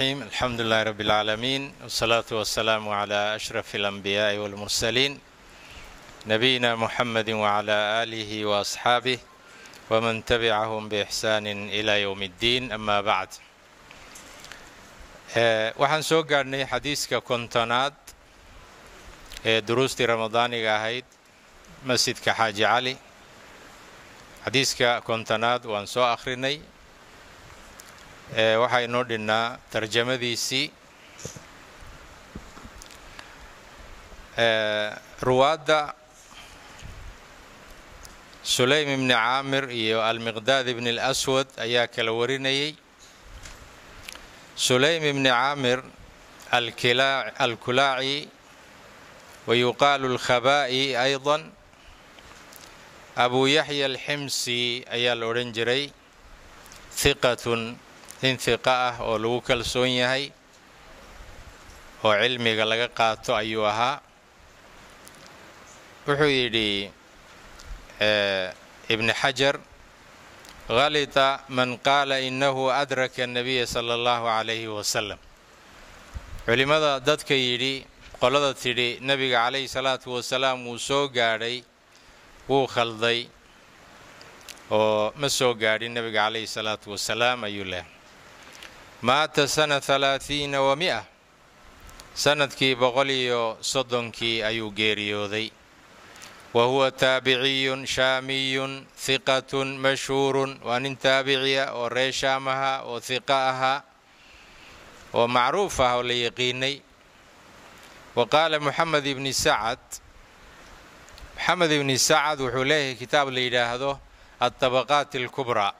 الحمد لله رب العالمين والصلاة والسلام على أشرف الأنبياء والمرسلين نبينا محمد وعلى آله وأصحابه ومن تبعهم بإحسان إلى يوم الدين أما بعد waxaan soo gaadhnay xadiiska kontonaad ee duruustii ramadaaniga ahayd masjidka xaaji cali xadiiska kontonaad waan soo akhrinay waxaa inoo dhinnaa tarjamadiisii ruwaadda sulaym ibni caamir iyo almiqdaad ibni اlaswad ayaa kala warinayay. Sulaym ibni caamir alkulaaci wayuqaalu alkhabaa'i ayضa abu yaxya alximsi ayaa la odhan jiray hiqatun nin tiqa ah oo lagu kalsoon yahay oo cilmiga laga qaato ayuu ahaa. Wuxuu yidhi eh, ibn xajar halita man qaala inahu adraka anabiya sala allahu calayhi wasalam culimmada dadka yidhi qolada tidhi nebiga calayhi salaatu wasalaam wuu soo gaadhay wuu khalday oo ma soo gaadhin nebiga calayhi salaatu wasalaam ayuu leh maata sana halaathiina wa mi'a. Sanadkii boqol iyo soddonkii ayuu geeriyooday. Wa huwa taabiciyun shaamiyun hiqatun mashhuurun. Waa nin taabiciya oo ree shaam oo hiqa ahaa oo macruuf ah oo la yaqiinay. Wa qaala moxamed ibni sacad moxamed ibni sacad wuxuu leeyahay kitaab la yidhaahdo altabaqaat alkubraa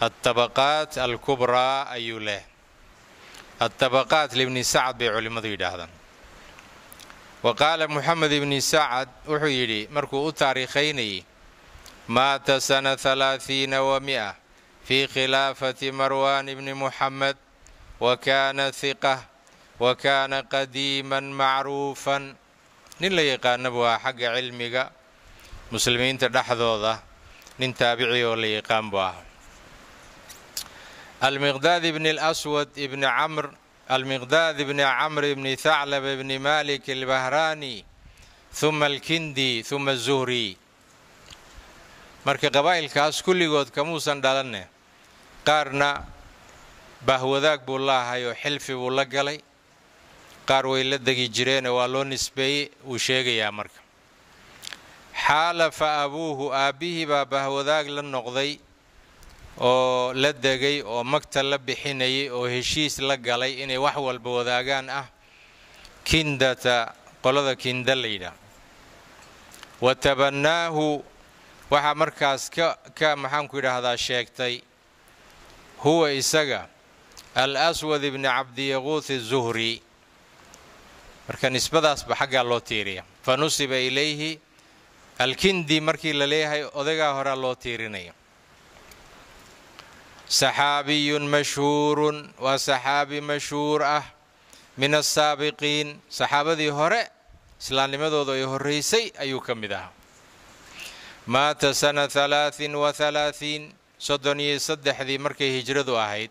altabaqaat alkubraa ayuu leh altabaqaat libni sacad bay culimmadu yidhaahdaan wa qaala moxamed ibni sacad wuxuu yidhi markuu u taariikhaynayay maata sana halaathiina wa mi'a fii khilaafati marwan ibni muxamed wa kaana hiqah wa kaana qadiiman macruufan nin la yaqaana buu ah xagga cilmiga muslimiinta dhexdooda nin taabici oo la yaqaan buu ah almiqdaad ibni اlaswad ibni camr almiqdaad ibni camr ibni thaclab ibni malik albahraani huma alkindi huma azuhri marka qabaa'ilkaas kulligood kamuusan dhalanne qaarna bahwadaag buu laahay oo xilfi buu la galay. Qaar way la degi jireenoo waa loo nisbeeyey wuu sheegayaa marka. Xaalafa abuuhu aabbihii baa bahwadaag la noqday oo la degay oo magta la bixinayay oo heshiis la galay inay wax walba wadaagaan ah kindata qolada kinda la yidhaah wa tabannaahu waxaa markaas ka maxaanku yidhaahdaa sheegtay huwa isaga al aswad ibni cabdiyaquuth azuhri marka nisbadaasba xaggaa loo tiiriya. Fa nusiba ilayhi alkindi markii la leeyahay odagaa horaa loo tiirinaya saxaabiyun mashhuurun waa saxaabi mashhuur ah min asaabiqiin saxaabadii hore islaamnimadooda ay horraysay ayuu ka mid ahaa maata sana halaahin wa halaahiin soddon iyo saddexdii markay hijradu ahayd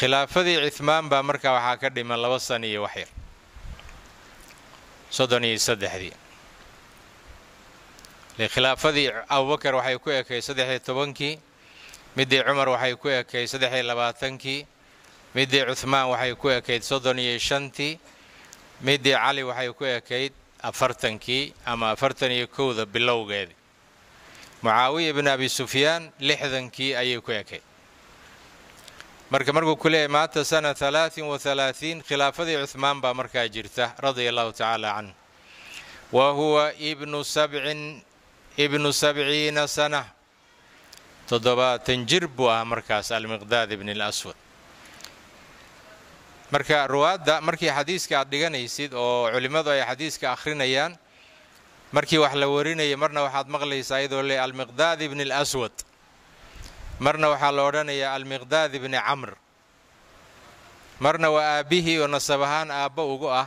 khilaafadii cihmaan baa markaa waxaa ka dhiman laba sana iyo waxyar soddon iyo saddexdii khilaafadii abubakar waxay ku ekay saddexiyo tobankii midii cumar waxay ku ekayd saddexiyo labaatankii. Midii cuhmaan waxay ku ekayd soddon iyo shantii. Midii cali waxay ku ekayd afartankii ama afartan iyo kowda bilowgeedii mucaawiya bn abi sufyaan lixdankii ayay ku ekayd marka markuu ku leeyahy maanta sana halaahin wa halaahiin khilaafadii cuhmaan baa markaa jirta radia allahu tacaala canhu. Wa huwa ibnu sabcin ibnu sabciina sana toddobaatan jir buu ah markaas almiqdaad ibni اlaswad marka ruwaadda markii xadiiska aad dhiganaysid oo culimmadu ay xadiiska akhrinayaan markii wax la warinaya marna waxaad maqlaysaa iyadoo le almiqdaad ibni اlaswad marna waxaa la odhanayaa almiqdaad ibni camr. Marna waa aabbihii oo nasab ahaan aabba ugu ah.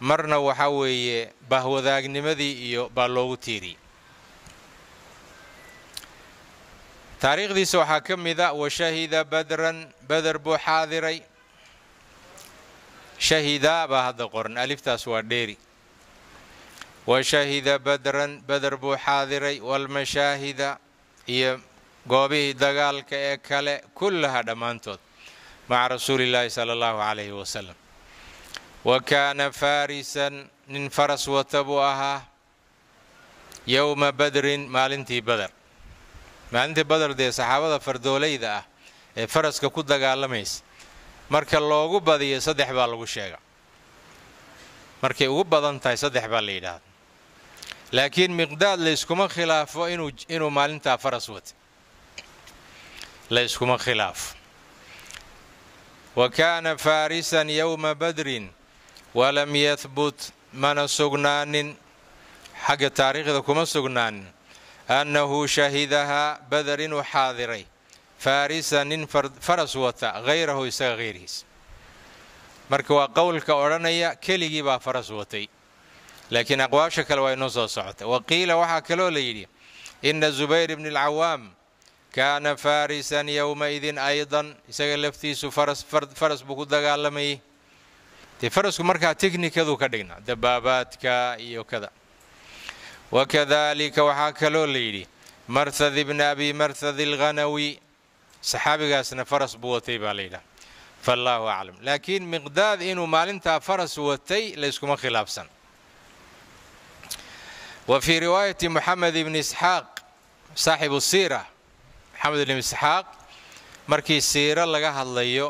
Marna waxaa weeye bahwadaagnimadii iyo baa loogu tiiriyey taariikhdiisa waxaa ka mida wa shahida badran beder buu xaadiray. Shahida baa hadda qoran aliftaas waa dheeri. Wa shahida badran beder buu xaadiray walmashaahida iyo goobihii dagaalka ee kale kullaha dhammaantood maca rasuulillaahi sala allahu calayhi wasalam. Wa kaana faarisan nin faras wata buu ahaa yowma badrin maalintii bader maalintii bader dee saxaabada fardoolayda ah ee faraska ku dagaalamaysa marka loogu badiyo saddex baa lagu sheega. Markay ugu badan tahay saddex baa la yidhaahda laakiin miqdaad layskuma khilaafo inuu maalintaa faras wata layskuma khilaafo. Wa kaana faarisan yowma badrin walam yahbut mana sugnaanin. Xagga taariikhda kuma sugnaanin annahu shahidahaa bader inuu xaadiray faarisa nin faras wata hayrahu isaga hayrkiis marka waa qowlka odhanaya keligii baa faras watay laakiin aqwaasha kale waa inoo soo socota wa qiila waxaa kaloo la yidhi ina zubayr bni alcawaam kaana faarisan yowmaidin aydan isaga laftiisu faras buu ku dagaalamayay dee farasku markaa teknikadu ka dhigna dabaabaadka iyo kada wakadalika waxaa kaloo la yidhi marthad ibni abi marthad alghanawi saxaabigaasna faras buu watay baa layidhaha faallaahu aclam laakiin miqdaad inuu maalintaa faras watay layskuma khilaafsan wa fii riwaayati moxamed ibni isxaaq saaxibu siira maxamed ibni isxaaq markii siiro laga hadlayo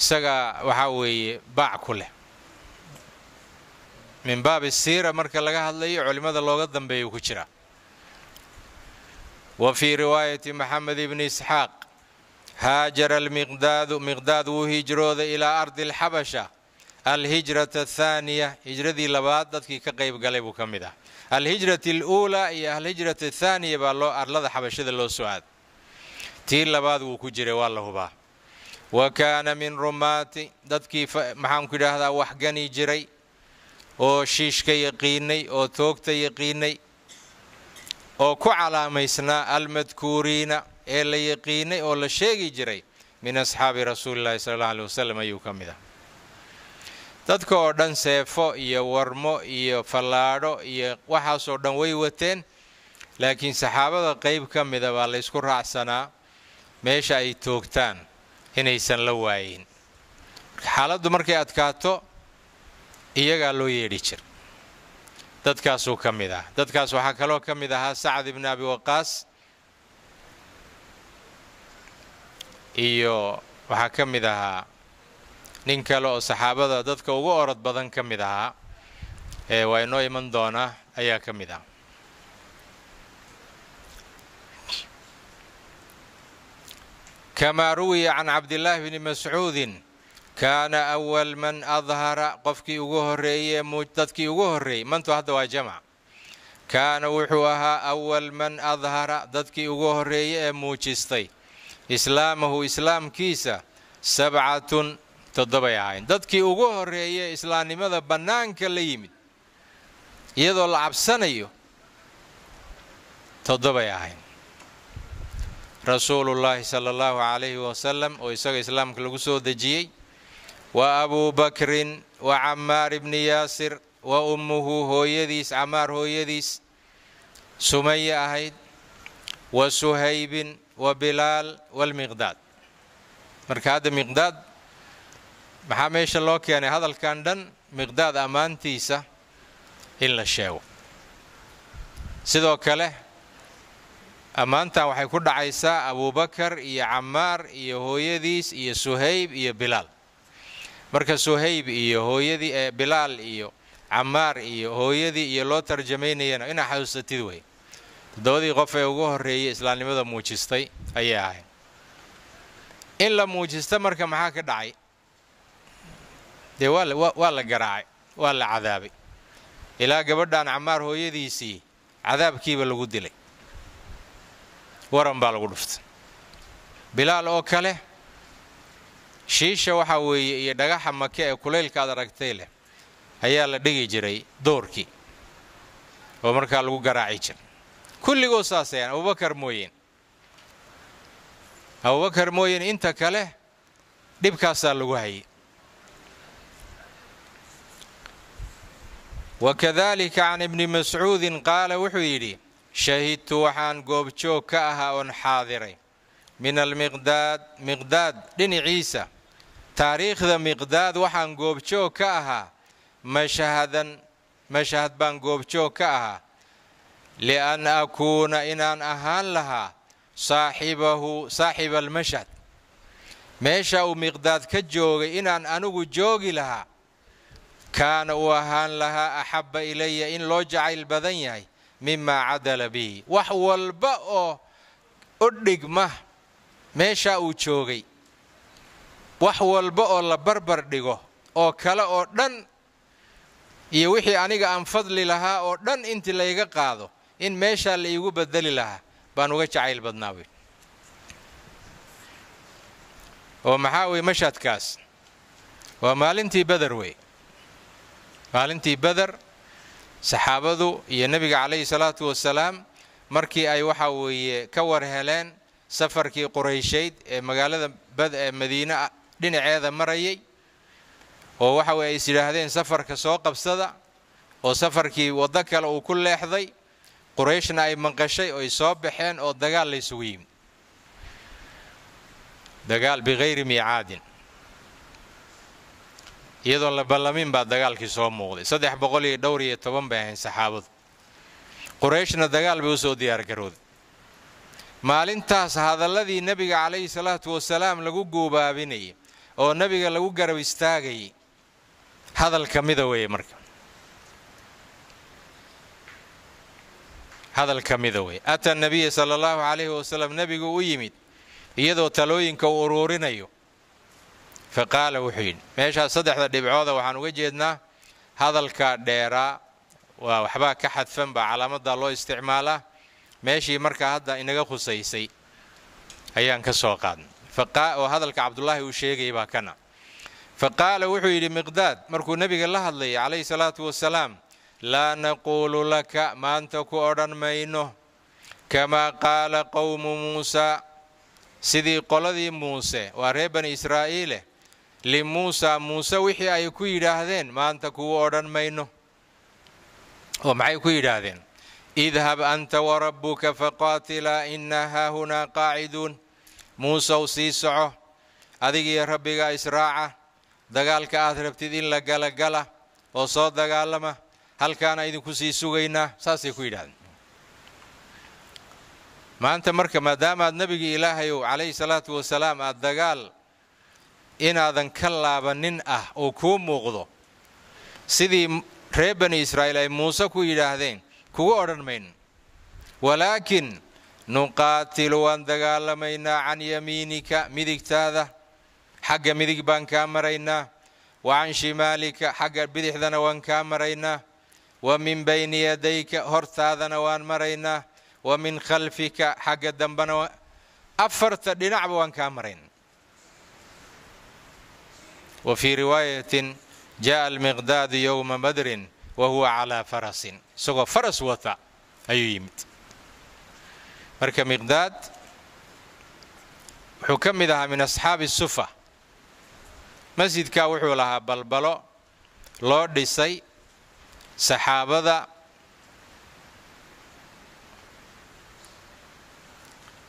isaga waxaa weeye baac ku leh min baabi siira marka laga hadlayo culimmada looga dambeeyu ku jira. Wa fii riwaayati maxamed ibni isxaaq haajara almiqdaadu miqdaad wuu hijrooday ilaa ardi alxabasha alhijrata athaaniya hijradii labaad dadkii ka qayb galay buu ka mid ah. Alhijrati aluulaa iyo alhijrata athaaniya baa loo arlada xabashada loo soo aad. Tii labaad wuu ku jiray waa la hubaa. Wa kaana min rumaati dadkii maxaanku idhaahdaa waxgani jiray oo shiishka yaqiinay oo toogta yaqiinay oo ku calaamaysnaa almadkuuriina ee la yaqiinay oo la sheegi jiray min asxaabi rasuulillahi sala alla alih wasalam ayuu ka mid ah. Dadka oo dhan seefo iyo warmo iyo fallaadho iyo waxaasoo dhan way wateen laakiin saxaabada qayb ka mida baa la ysku raacsanaa meesha ay toogtaan inaysan la waayin. Xaaladdu markay adkaato iyagaa loo yeedhi jir. Dadkaasuu ka mid ah. Dadkaas waxaa kaloo ka mid ahaa sacad ibni abi waqaas iyo waxaa ka mid ahaa nin kale oo saxaabada dadka ugu orod badan ka mid ahaa ee waa inoo iman doonaa ayaa ka mid ah. Kamaa ruwiya can cabdillaahi bni mascuudin kaana awal man adhara qofkii ugu horreeye dadkii ugu horreeyey mantu hadda waa jamc kaana wuxuu ahaa awal man adhara dadkii ugu horreeye ee muujistay. Islaamahu islaamkiisa sabcatun toddobay ahayn dadkii ugu horreeye islaamnimada bannaanka la yimid iyadoo la cabsanayo toddobay ahayn rasuulullaahi sala allahu calayhi wasalam oo isaga islaamka lagu soo dejiyey wa abuu bakrin wa cammaar ibni yaasir wa ummuhu hooyadiis cammaar hooyadiis sumaya ahayd wa suhaybin wa bilaal walmiqdaad marka hadda miqdaad maxaa meesha loo keenay hadalkan dhan miqdaad ammaantiisa in la sheego sidoo kale ammaantan waxay ku dhacaysaa abuubakar iyo cammaar iyo hooyadiis iyo suhayb iyo bilaal marka suhayb iyo hooyadii ee bilaal iyo cammaar iyo hooyadii iyo loo tarjamaynayana inaa xasuusatid wey toddobadii qof ee ugu horreeyay islaamnimada muujistay ayay ahayd in la muujista marka maxaa ka dhacay? Dee waa la garaacay waa la cadaabay. Ilaa gabadhan cammaar hooyadiisii cadaabkiiba lagu dilay. Waran baa lagu dhuftay. Bilaal oo kale shiisha waxaa weeye iyo dhagaxa make ee kulaylka ad aragtay leh ayaa la dhigi jiray doorkii oo markaa lagu garaaci jiray kulligoo saasayaan abubakar mooyeen. Abubakar mooyeen inta kale dhibkaasaa lagu hayay. Wakadalika can ibni mascuudin qaala wuxuu yidhi shahidtu waxaan goobjoog ka ahaa oon xaadiray. Min almiqdaad miqdaad dhinaciisa taariikhda miqdaad waxaan goobjoog ka ahaa mashahadan mashahad baan goobjoog ka ahaa lian akuuna inaan ahaan lahaa saaxibahu saaxiba almashhad meesha uu miqdaad ka joogay inaan anigu joogi lahaa kaana uu ahaan lahaa axabba ilaya in loo jacayl badan yahay mimaa cadala bihi. Wax walba oo u dhigma meeshaa uu joogay wax walba oo la barbar dhigo oo kale oo dhan iyo wixii aniga aan fadli lahaa oo dhan intii layga qaado in meeshaa la iigu bedeli lahaa baan uga jacayl badnaa wey oo maxaa weye mashhadkaas waa maalintii beder wey maalintii beder saxaabadu iyo nebiga calayhi salaatu wasalaam markii ay waxa weeye ka war heleen safarkii qurayshayd ee magaalada ee madiine dhinaceeda marayay oo waxa weye is yidhaahdeen safarka soo qabsada oo safarkii waddo kale uu ku leexday qurayshna ay manqashay oo ay soo baxeen oo dagaal laysugu yimid. Dagaal bikhayri miicaadin. Iyadoon la ballamin baa dagaalkii soo muuqday. Saddex boqol iyo dhowr iyo toban bay ahayn saxaabadu. Qurayshna dagaal bay u soo diyaargarooday maalintaas hadalladii nebiga calayhi salaatu wasalaam lagu guubaabinayay oo nebiga lagu garab istaagayay hadal ka mida weeye marka? Hadal ka mida weeye. Ata nabiya sala allahu calayhi wasalam nebigu u yimid iyadoo talooyinka uu uruurinayo. Fa qaala wuxuu yidhi meeshaas saddexda dhibcooda waxaan uga jeednaa hadalka dheeraa waa waxbaa ka xadfan baa calaamaddaa loo isticmaalaa. Meeshii markaa hadda inaga khusaysay ayaan ka soo qaadnay oo hadalka cabdulaahi uu sheegayay baa kana. Fa qaala wuxuu yidhi miqdaad markuu nebiga la hadlayay calayhi salaatu wasalaam laa naquulu laka maanta ku odhan mayno. Kamaa qaala qowmu muusaa sidii qoladii muuse waa reer bani israa'iile. Limuusa muuse wixii ay ku yidhaahdeen maanta kugu odhan mayno. Oo maxay ku yidhaahdeen? Idhab anta warabbuka faqaatilaa inna haahunaa qaaciduun muusew sii soco. Adigiyo rabbiga israaca dagaalka aad rabtid in la galagala oo soo dagaalama halkaana idinku sii sugaynaa saasay ku yidhahdeen. Maanta marka maadaama aad nebigii ilaahayow calayhi salaatu wasalaam aad dagaal inaadan ka laabanin ah oo kuu muuqdo sidii reer bani israa'iil ay muuse ku yidhaahdeen kugu odhan mayno walaakin nuqaatilu waan dagaalamaynaa can yamiinika midigtaada. Xagga midig baan kaa maraynaa wa can shimaalika xagga bidixdana waan kaa maraynaa wa min bayni yadayka hortaadana waan maraynaa wa min khalfika xagga dambena afarta dhinacba waan kaa maraynaa wa fii riwaayatin jaءa almiqdaadu yowma badrin wa huwa calaa farasin. Isagoo faras wata ayuu yimid marka miqdaad wuxuu ka mid ahaa min asxaabi sufa. Masjidkaa wuxuu lahaa balbalo loo dhisay saxaabada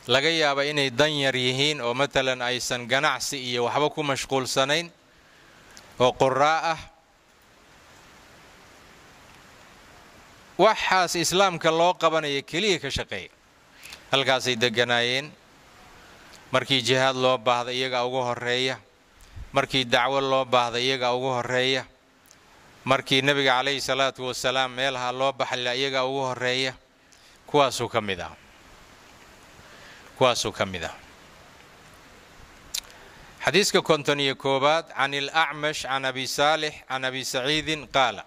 laga yaaba inay dan yar yihiin oo matalan aysan ganacsi iyo waxba ku mashquulsanayn oo quraa ah. Waxaas islaamka loo qabanaya keliya ka shaqeeya halkaasay degganaayeen markii jihaad loo baahda iyagaa ugu horreeya markii dacwo loo baahda iyagaa ugu horreeya markii nebiga calayhi salaatu wasalaam meelaha loo baxla iyagaa ugu horreeya kuwaasuu ka mid ah. Kuwaasuu ka mid ah. Xadiiska konton iyo koowaad can ilacmash can abi saalix can abi saciidin qaala.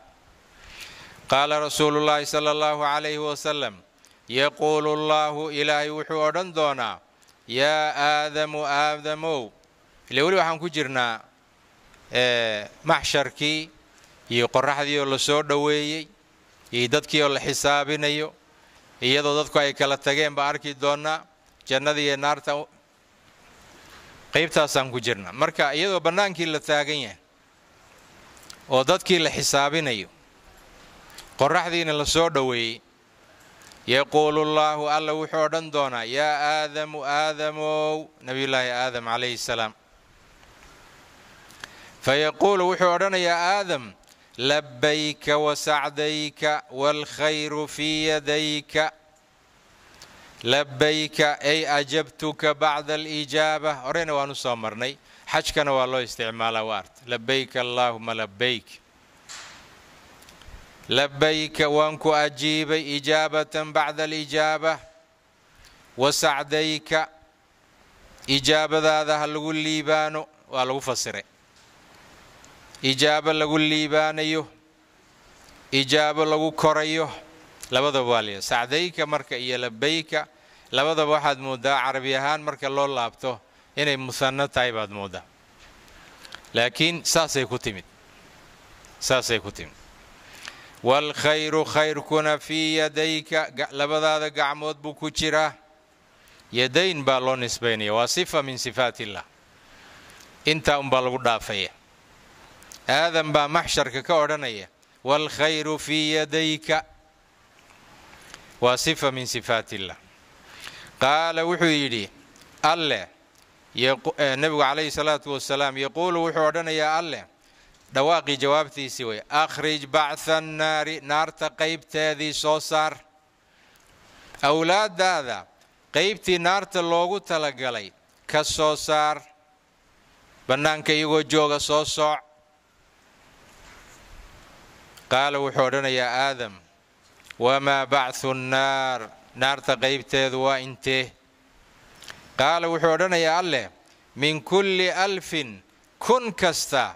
Qaala rasuulu llaahi sala allahu calayhi wasalam yaquulu llaahu ilaahay wuxuu odhan doonaa yaa aadamu aadamow ile weli waxaan ku jirnaa maxsharkii iyo qoraxdii oo la soo dhoweeyey iyo dadkii oo la xisaabinayo iyadoo dadku ay kala tageen baa arki doonnaa jannadii iyo naarta qaybtaasaan ku jirna marka iyadoo bannaankii la taagan yahay oo dadkii la xisaabinayo qorraxdiina la soo dhoweeyey yaquulu llaahu alla wuxuu odhan doonaa yaa aadamu aadamow nabiyullaahi aadam calayhi salaam. Fayaquulu wuxuu odhanayaa aadam labbayka wasacdayka waalkhayru fii yadayka. Labbayka ay ajabtuka bacda alijaaba horeyna waan u soo marnay xajkana waa loo isticmaalaa wa arta labbayka allaahuma labbayk labbayka waan ku ajiibay ijaabatan bacda alijaaba wasacdayka ijaabadaada ha lagu liibaano waa lagu fasiray ijaabo lagu liibaanayo ijaabo lagu korayo labadaba waa leeyahay sacdayka marka iyo labayka labadaba waxaad mooddaa carabi ahaan marka loo laabto inay musanno tahay baad mooddaa laakiin saasay ku timid saasay ku timid waalkhayru khayrkuna fii yadayka labadaada gacmood buu ku jiraa yadayn baa loo nisbaynaya waa sifa min sifaat illah intaa unbaa lagu dhaafaya aadam baa maxsharka ka odhanaya waalkhayru fii yadayka waa sifa min sifaat illah qaala wuxuu yidhi alleh nebigu calayhi salaatu wasalaam yaquulu wuxuu odhanayaa alleh dhawaaqii jawaabtiisii way akhrij bactha annaari naarta qaybteedii soo saar. Awlaadaada qaybtii naarta loogu talagalay ka soo saar. Bannaanka iyagoo jooga soo sooc. Qaala wuxuu odhanayaa aadam wamaa bacthu nnaar naarta qaybteedu waa intee qaala wuxuu odhanayaa alleh min kulli alfin kun kasta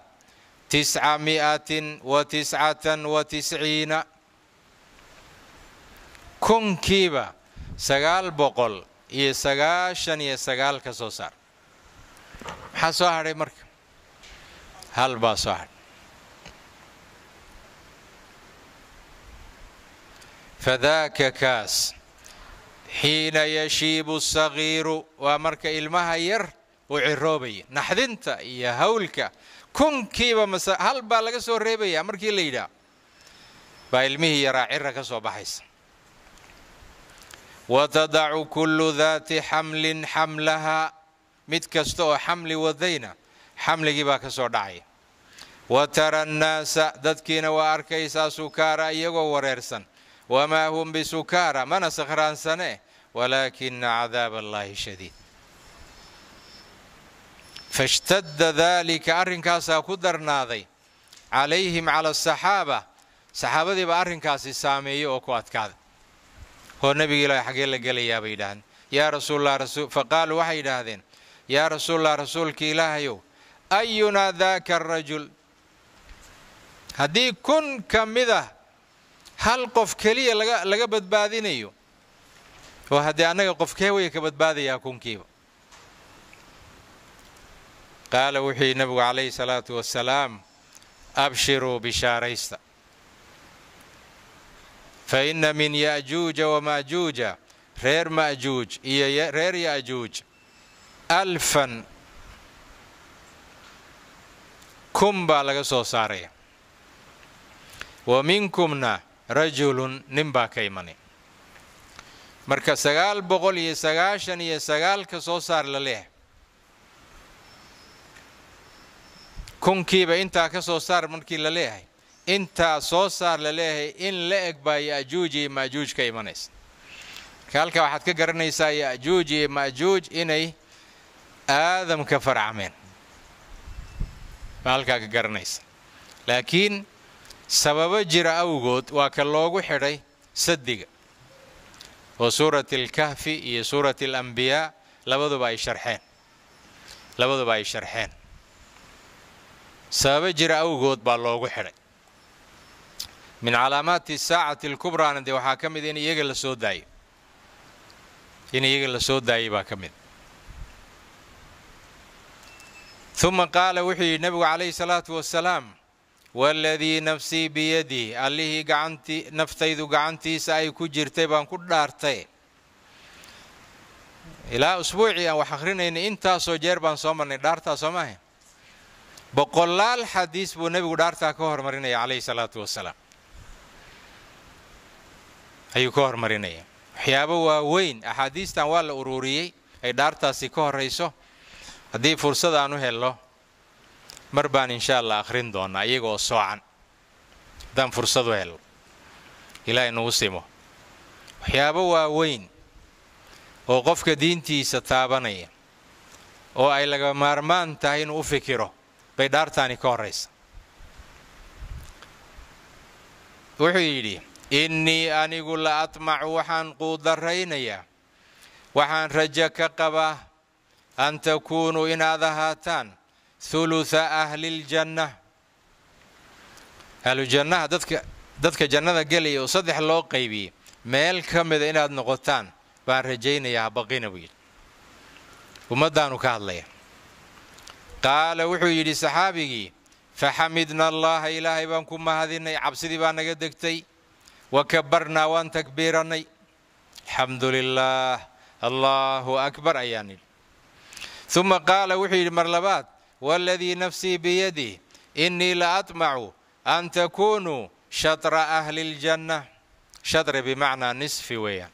tisca mi'atin wa tiscatan wa tisciina kunkiiba sagaal boqol iyo sagaashan iyo sagaal ka soo saar. Maxaa soo hadhay marka? Hal baa soo hadhay fadaaka kaas xiina yashiibu sagiiru waa marka ilmaha yar uu ciroobaya naxdinta iyo hawlka kunkiiba mase hal baa laga soo reebaya markii la yidhaah baa ilmihii yaraa cira ka soo baxaysa. Watadacu kullu daati xamlin xamlahaa mid kasta oo xamli wadayna xamligii baa ka soo dhacaya. Wa tara annaasa dadkiina waa arkaysaa sukaara iyagoo wareersan. Wamaa hum bisukaara mana sakhraansane walaakina cadaab allaahi shadiid fashtadda daalika arrinkaasaa ku darnaaday calayhim cala asaxaaba saxaabadii baa arrinkaasi saameeyey oo ku adkaaday oo nebiga ilaahi xaggee la gelayaa bay yidhaahdeen yaa rasuulallah fa qaaluu waxay yidhaahdeen yaa rasuulallah rasuulka ilaahayow ayunaa daaka arajul haddii kun ka mid ah hal qof keliya laga badbaadinayo oo haddii annaga qofkee waya ka badbaadayaa kunkiiba qaala wuxuu yidhi nabigu calayhi salaatu wasalaam abshiruu bishaaraysta. Fa inna min ya'juuja wama'juuja reer ma'juuj iyo reer ya'juuj alfan kun baa laga soo saaraya. Wa minkumna rajulun nin baa ka imanay marka sagaal boqol iyo sagaashan iyo sagaalka soo saar la leehay kunkiiba intaa ka soo saar markii la leeyahay. Intaa soo saar la leeyahay in la eg baa ya'juuj iyo ma'juuj ka imanaysa. Marka halkaa waxaad ka garanaysaa ya'juuj iyo ma'juuj inay aadam ka farcameen. Baa halkaa ka garanaysa. Laakiin sababo jira awgood waa ka loogu xidhay sadiga oo suurati alkahfi iyo suurati alambiyaa labaduba ay sharxeen. Labaduba ay sharxeen sababo jira awgood baa loogu xidhay min calaamaati saacati alkubraana dee waxaa ka mid in iyaga la soo daayo. In iyaga la daayay baa ka mid. Uma qaala wuxuu yidhi nebigu calayhi salaatu wasalaam waaladii nafsii biyadih allihii gacantii naftaydu gacantiisa ay ku jirtay baan ku dhaartay. Ilaa usbuucii aan wax akrinaynay intaasoo jeer baan soo marnay dhaartaa soo maaha boqolaal xadiis buu nebigu dhaartaa ka hormarinaya calayhi salaatu wasalaam. Ayuu ka hormarinaya. Waxyaabo waaweyn axaadiistan waa la ururiyey ay dhaartaasi ka horrayso haddii fursad aan u helno mar baan insha allah akhrin doonaa iyagaoo soocan. Haddaan fursad u helno ilaahay nagu simo. Waxyaabo waaweyn oo qofka diintiisa taabanaya oo ay laga maarmaan tahay inuu u fikiro bay dhaartaani ka horraysa wuxuu yidhi innii anigu la atmacu waxaan quudaraynayaa waxaan rajo ka qabaa an takuunuu inaad ahaataan huluha ahliljanna ahlujannaha dadka jannada gelaya oo saddex loo qaybiyey meel ka mida inaad noqotaan baan rajaynayaa baqina buu yidhi. Ummaddaanu ka hadlaya qaala wuxuu yidhi saxaabigii faxamidna allaha ilaahay baan ku mahadinay cabsidii baa naga degtay wa kabarnaa waan takbiirannay. Alxamdu lilaah allaahu akbar ayaan yidhi. Uma qaala wuxuu yidhi mar labaad waaladii nafsii biyadih innii la atmacu an takuunuu shatra ahli ljanna shatre bimacnaa nisfi weeyaan.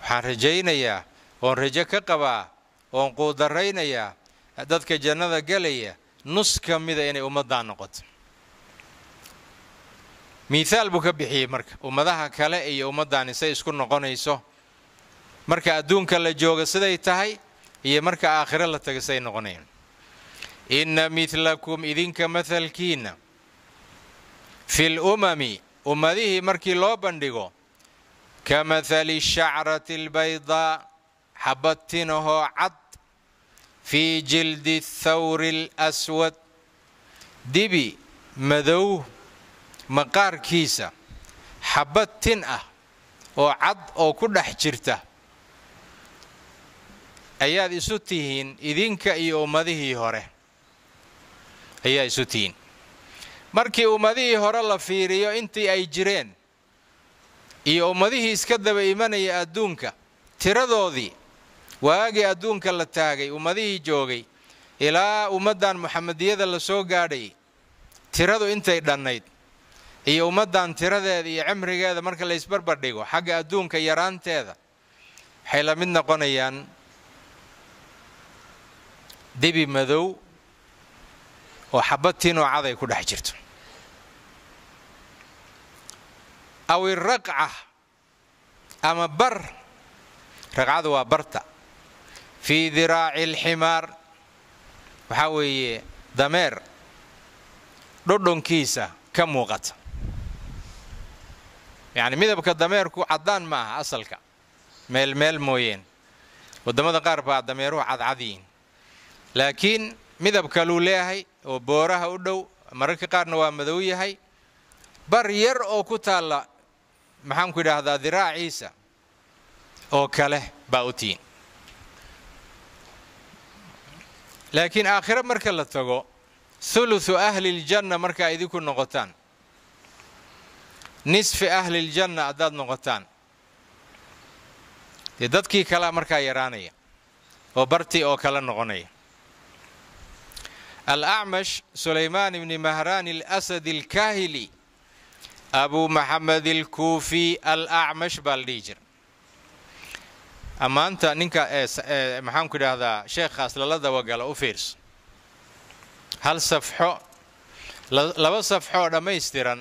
Waxaan rajaynayaa oon rajo ka qabaa oon quudaraynayaa dadka jannada gelaya nus ka mida inay ummaddaan noqoto. Miihaal buu ka bixiyey marka. Ummadaha kale iyo ummaddaani say isku noqonayso. Marka adduunka la jooga siday tahay iyo marka aakhiro la taga siday noqonayan inna midlakum idinka mahalkiinna fi lumami ummadihii markii loo bandhigo ka mahali shacrati albaydaa xabatinahoo cad fii jildi thawri alaswad. Dibi madow maqaarkiisa xabad tin ah oo cad oo ku dhex jirta. Ayaad isu tihiin idinka iyo ummadihii hore. Ayaa isu tihiin. Markii ummadihii hore la fiiriyo intii ay jireen iyo ummadihii iska daba imanaya adduunka tiradoodii waagii adduunka la taagay ummadihii joogay ilaa ummaddan muxamediyada la soo gaadhayay tiradu intay dhannayd iyo ummaddan tiradeeda iyo cimrigeeda marka la ysbarbardhigo xagga adduunka yaraanteeda waxay la mid noqonayaan dibi madow oo xabadtiinoo caday ku dhex jirto. Aw iraqca ama bar raqcadu waa barta fii diraaci alximaar waxaa weeye dameer dhodhonkiisa ka muuqata. Yacni midabka dameerku caddaan ma aha asalka. Meel meel mooyeen. Waddamada qaar baa dameeruhu cadcadyiin laakiin midab kaluu leeyahay oo booraha u dhow mararka qaarna waa madow yahay. Bar yar oo ku taalla maxaanku idhaahdaa diraaciisa oo kale baa u tihiin laakiin aakhiro marka la tago hulusu ahliljanna markaa idinku noqotaan. Nisfi ahliljanna haddaad noqotaan. Dee dadkii kalea markaa yaraanaya oo bartii oo kale noqonaya. Alacmash sulaymaan ibni mahraani alasadi alkaahili abu maxamed alkuufi alacmash baa la dhihi jira ammaanta ninka maxaanku idhaahdaa sheekhaas lala dabagala u fiirso hal safxo laba oo dhammaystiran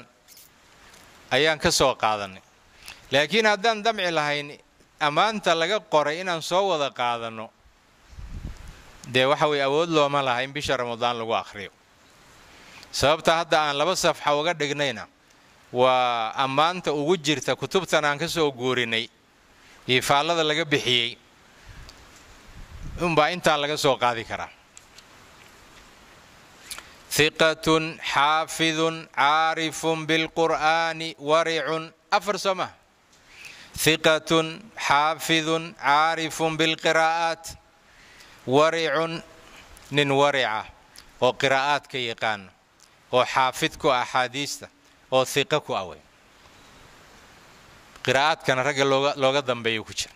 ayaan ka soo qaadanay. Laakiin haddaan damci lahayn ammaanta laga qoray inaan soo wada qaadanno dee waxa weye awood looma laha in bisha ramadaan lagu akhriyo. Sababta hadda aan laba safxa uga dhignayna waa ammaanta ugu jirta kutubtan aan ka soo guurinay iyo faallada laga bixiyey unbaa intaan laga soo qaadi karaa hiqatun xaafidun caarifun bilqur'aani waricun afar soo maha hiqatun xaafidun caarifun bilqiraa'aat waricun nin warica oo qiraa'aadka yaqaano oo xaafid ku ah axaadiista oo hiqa ku awey qiraa'aadkana ragga looga dambeeyo ku jira.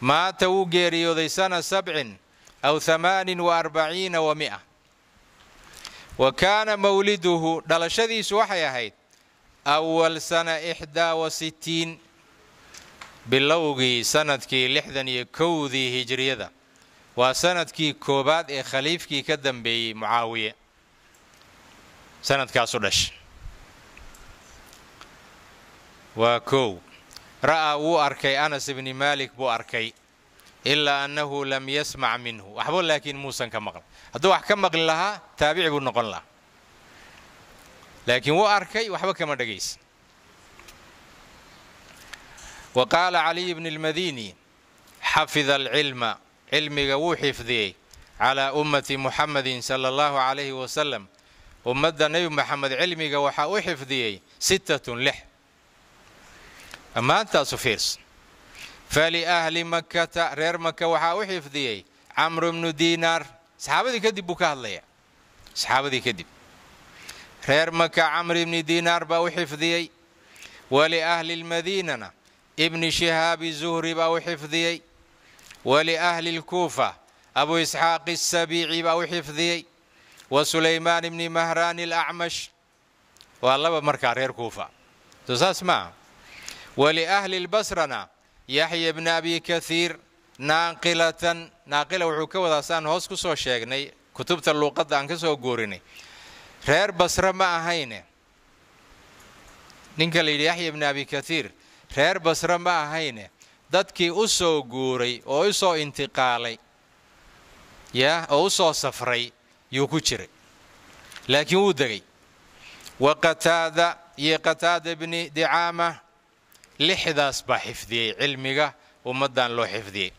Maata wuu geeriyooday sana sabcin aw hamaanin wa arbaciina wa mi'a. Wa kaana mawliduhu dhalashadiisu waxay ahayd awal sana ixdaa wa sittiin bilowgii sannadkii lixdan iyo kowdii hijriyada. Waa sannadkii koowaad ee khaliifkii ka dambeeyey mucaawiye. Sanadkaasu dhasha waa kow. Ra'aa wuu arkay anas ibni maalik buu arkay ilaa annahu lam yasmac minhu. Waxba laakiin muusan ka maqlin. Hadduu wax ka maqli lahaa taabici buu noqon lahaa. Laakiin wuu arkay waxba kama dhegaysan wa qaala caliy bni lmadini xafida alcilma. Cilmiga wuu xifdiyey calaa ummati muxamedin sala allahu calayhi wasalam ummadda nebi moxamed cilmiga waxaa u xifdiyey sittatun lix ammaantaasu fiirsa faliahli makkata reer maka waxaa u xifdiyey camru bnu diinaar. Saxaabadii kadib buu ka hadlaya. Saxaabadii kadib. Reer maka camri bni diinaar baa u xifdiyey. Waliahli lmadiinana ibni shihaabi zuhri baa u xifdiyey. Waliahli lkuufa abu isxaaqi asabiici baa u xifdiyey. Wa sulaymaan ibni mahraani alacmash. Waa laba markaa reer kuufa. Soo saas maaha waliahli lbasrana yaxya bni abi kahiir naaqilatan naaqila wuxuu ka wadaa saan hoos ku soo sheegnay kutubta luuqadda aan ka soo goorinay reer basre ma ahayne ninka la yidhi yaxya bni abi kahiir reer basre ma ahayne dadkii u soo guuray oo u soo intiqaalay yaa oo u lixdaas baa xifdiyey cilmiga ummaddan loo xifdiyey.